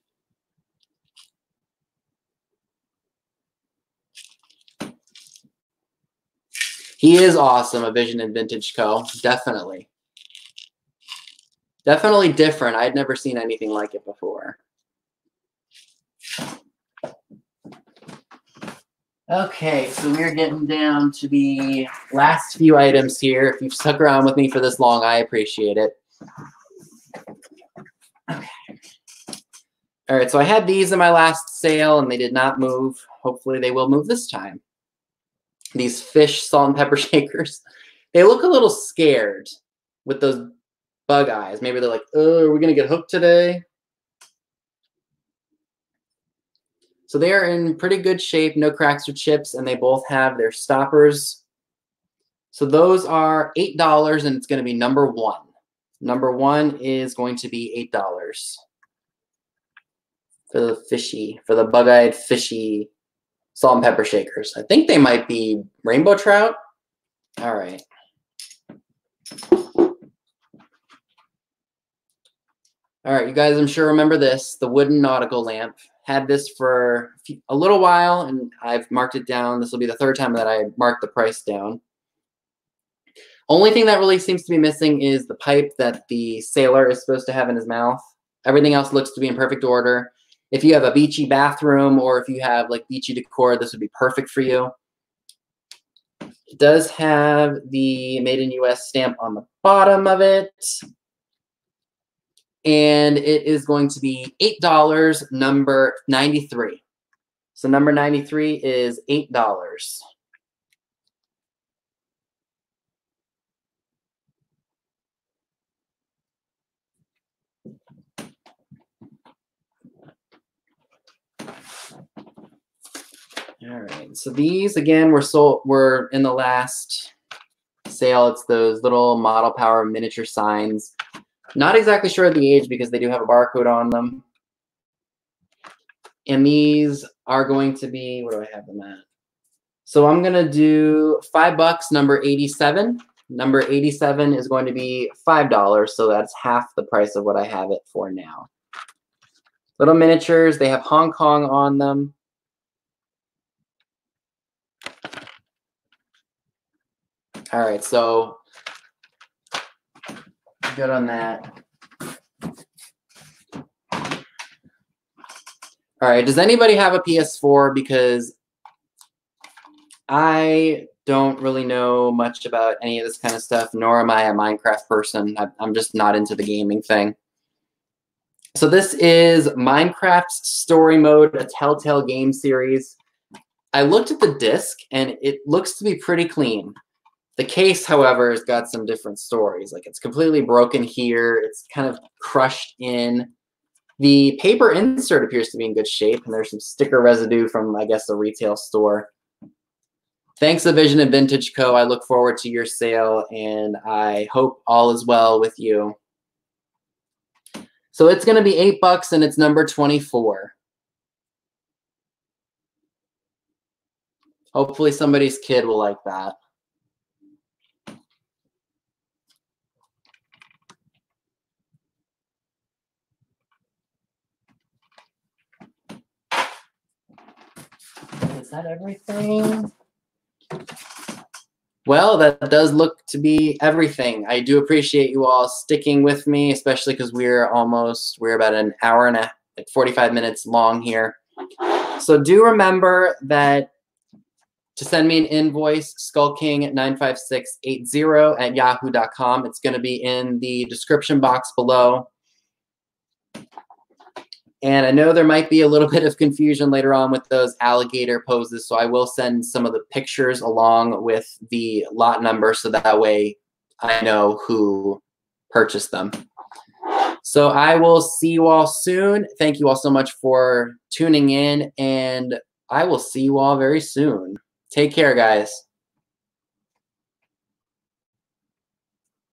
He is awesome, a Vision and Vintage Co. Definitely. Definitely different. I'd never seen anything like it before. Okay, so we're getting down to the last few items here. If you've stuck around with me for this long, I appreciate it. Okay. All right, so I had these in my last sale and they did not move. Hopefully they will move this time. These fish salt and pepper shakers. They look a little scared with those bug eyes. Maybe they're like, oh, are we going to get hooked today? So they are in pretty good shape, no cracks or chips, and they both have their stoppers. So those are $8 and it's going to be number one. Number one is going to be $8 for the fishy, for the bug-eyed fishy salt and pepper shakers. I think they might be rainbow trout. All right. All right, you guys, I'm sure remember this, the wooden nautical lamp. Had this for a little while, and I've marked it down. This will be the third time that I marked the price down. Only thing that really seems to be missing is the pipe that the sailor is supposed to have in his mouth. Everything else looks to be in perfect order. If you have a beachy bathroom or if you have like beachy decor, this would be perfect for you. It does have the made in US stamp on the bottom of it. And it is going to be $8, number 93. So number 93 is $8. All right, so these again were sold were in the last sale. It's those little model power miniature signs. Not exactly sure of the age because they do have a barcode on them. And these are going to be, what do I have them at? So I'm gonna do five bucks, number 87. Number 87 is going to be $5, so that's half the price of what I have it for now. Little miniatures, they have Hong Kong on them. All right, so good on that. All right. Does anybody have a PS4? Because I don't really know much about any of this kind of stuff, nor am I a Minecraft person. I'm just not into the gaming thing. So this is Minecraft's Story Mode, a Telltale game series. I looked at the disc, and it looks to be pretty clean. The case, however, has got some different stories. Like it's completely broken here. It's kind of crushed in. The paper insert appears to be in good shape, and there's some sticker residue from, I guess, the retail store. Thanks to Vision and Vintage Co. I look forward to your sale, and I hope all is well with you. So it's going to be eight bucks, and it's number 24. Hopefully somebody's kid will like that. Is that everything? Well, that does look to be everything. I do appreciate you all sticking with me, especially because we're almost, we're about an hour and a, like 45 minutes long here. So do remember that to send me an invoice, skullking95680 at yahoo.com. It's going to be in the description box below. And I know there might be a little bit of confusion later on with those alligator poses, so I will send some of the pictures along with the lot number so that way I know who purchased them. So I will see you all soon. Thank you all so much for tuning in, and I will see you all very soon. Take care, guys.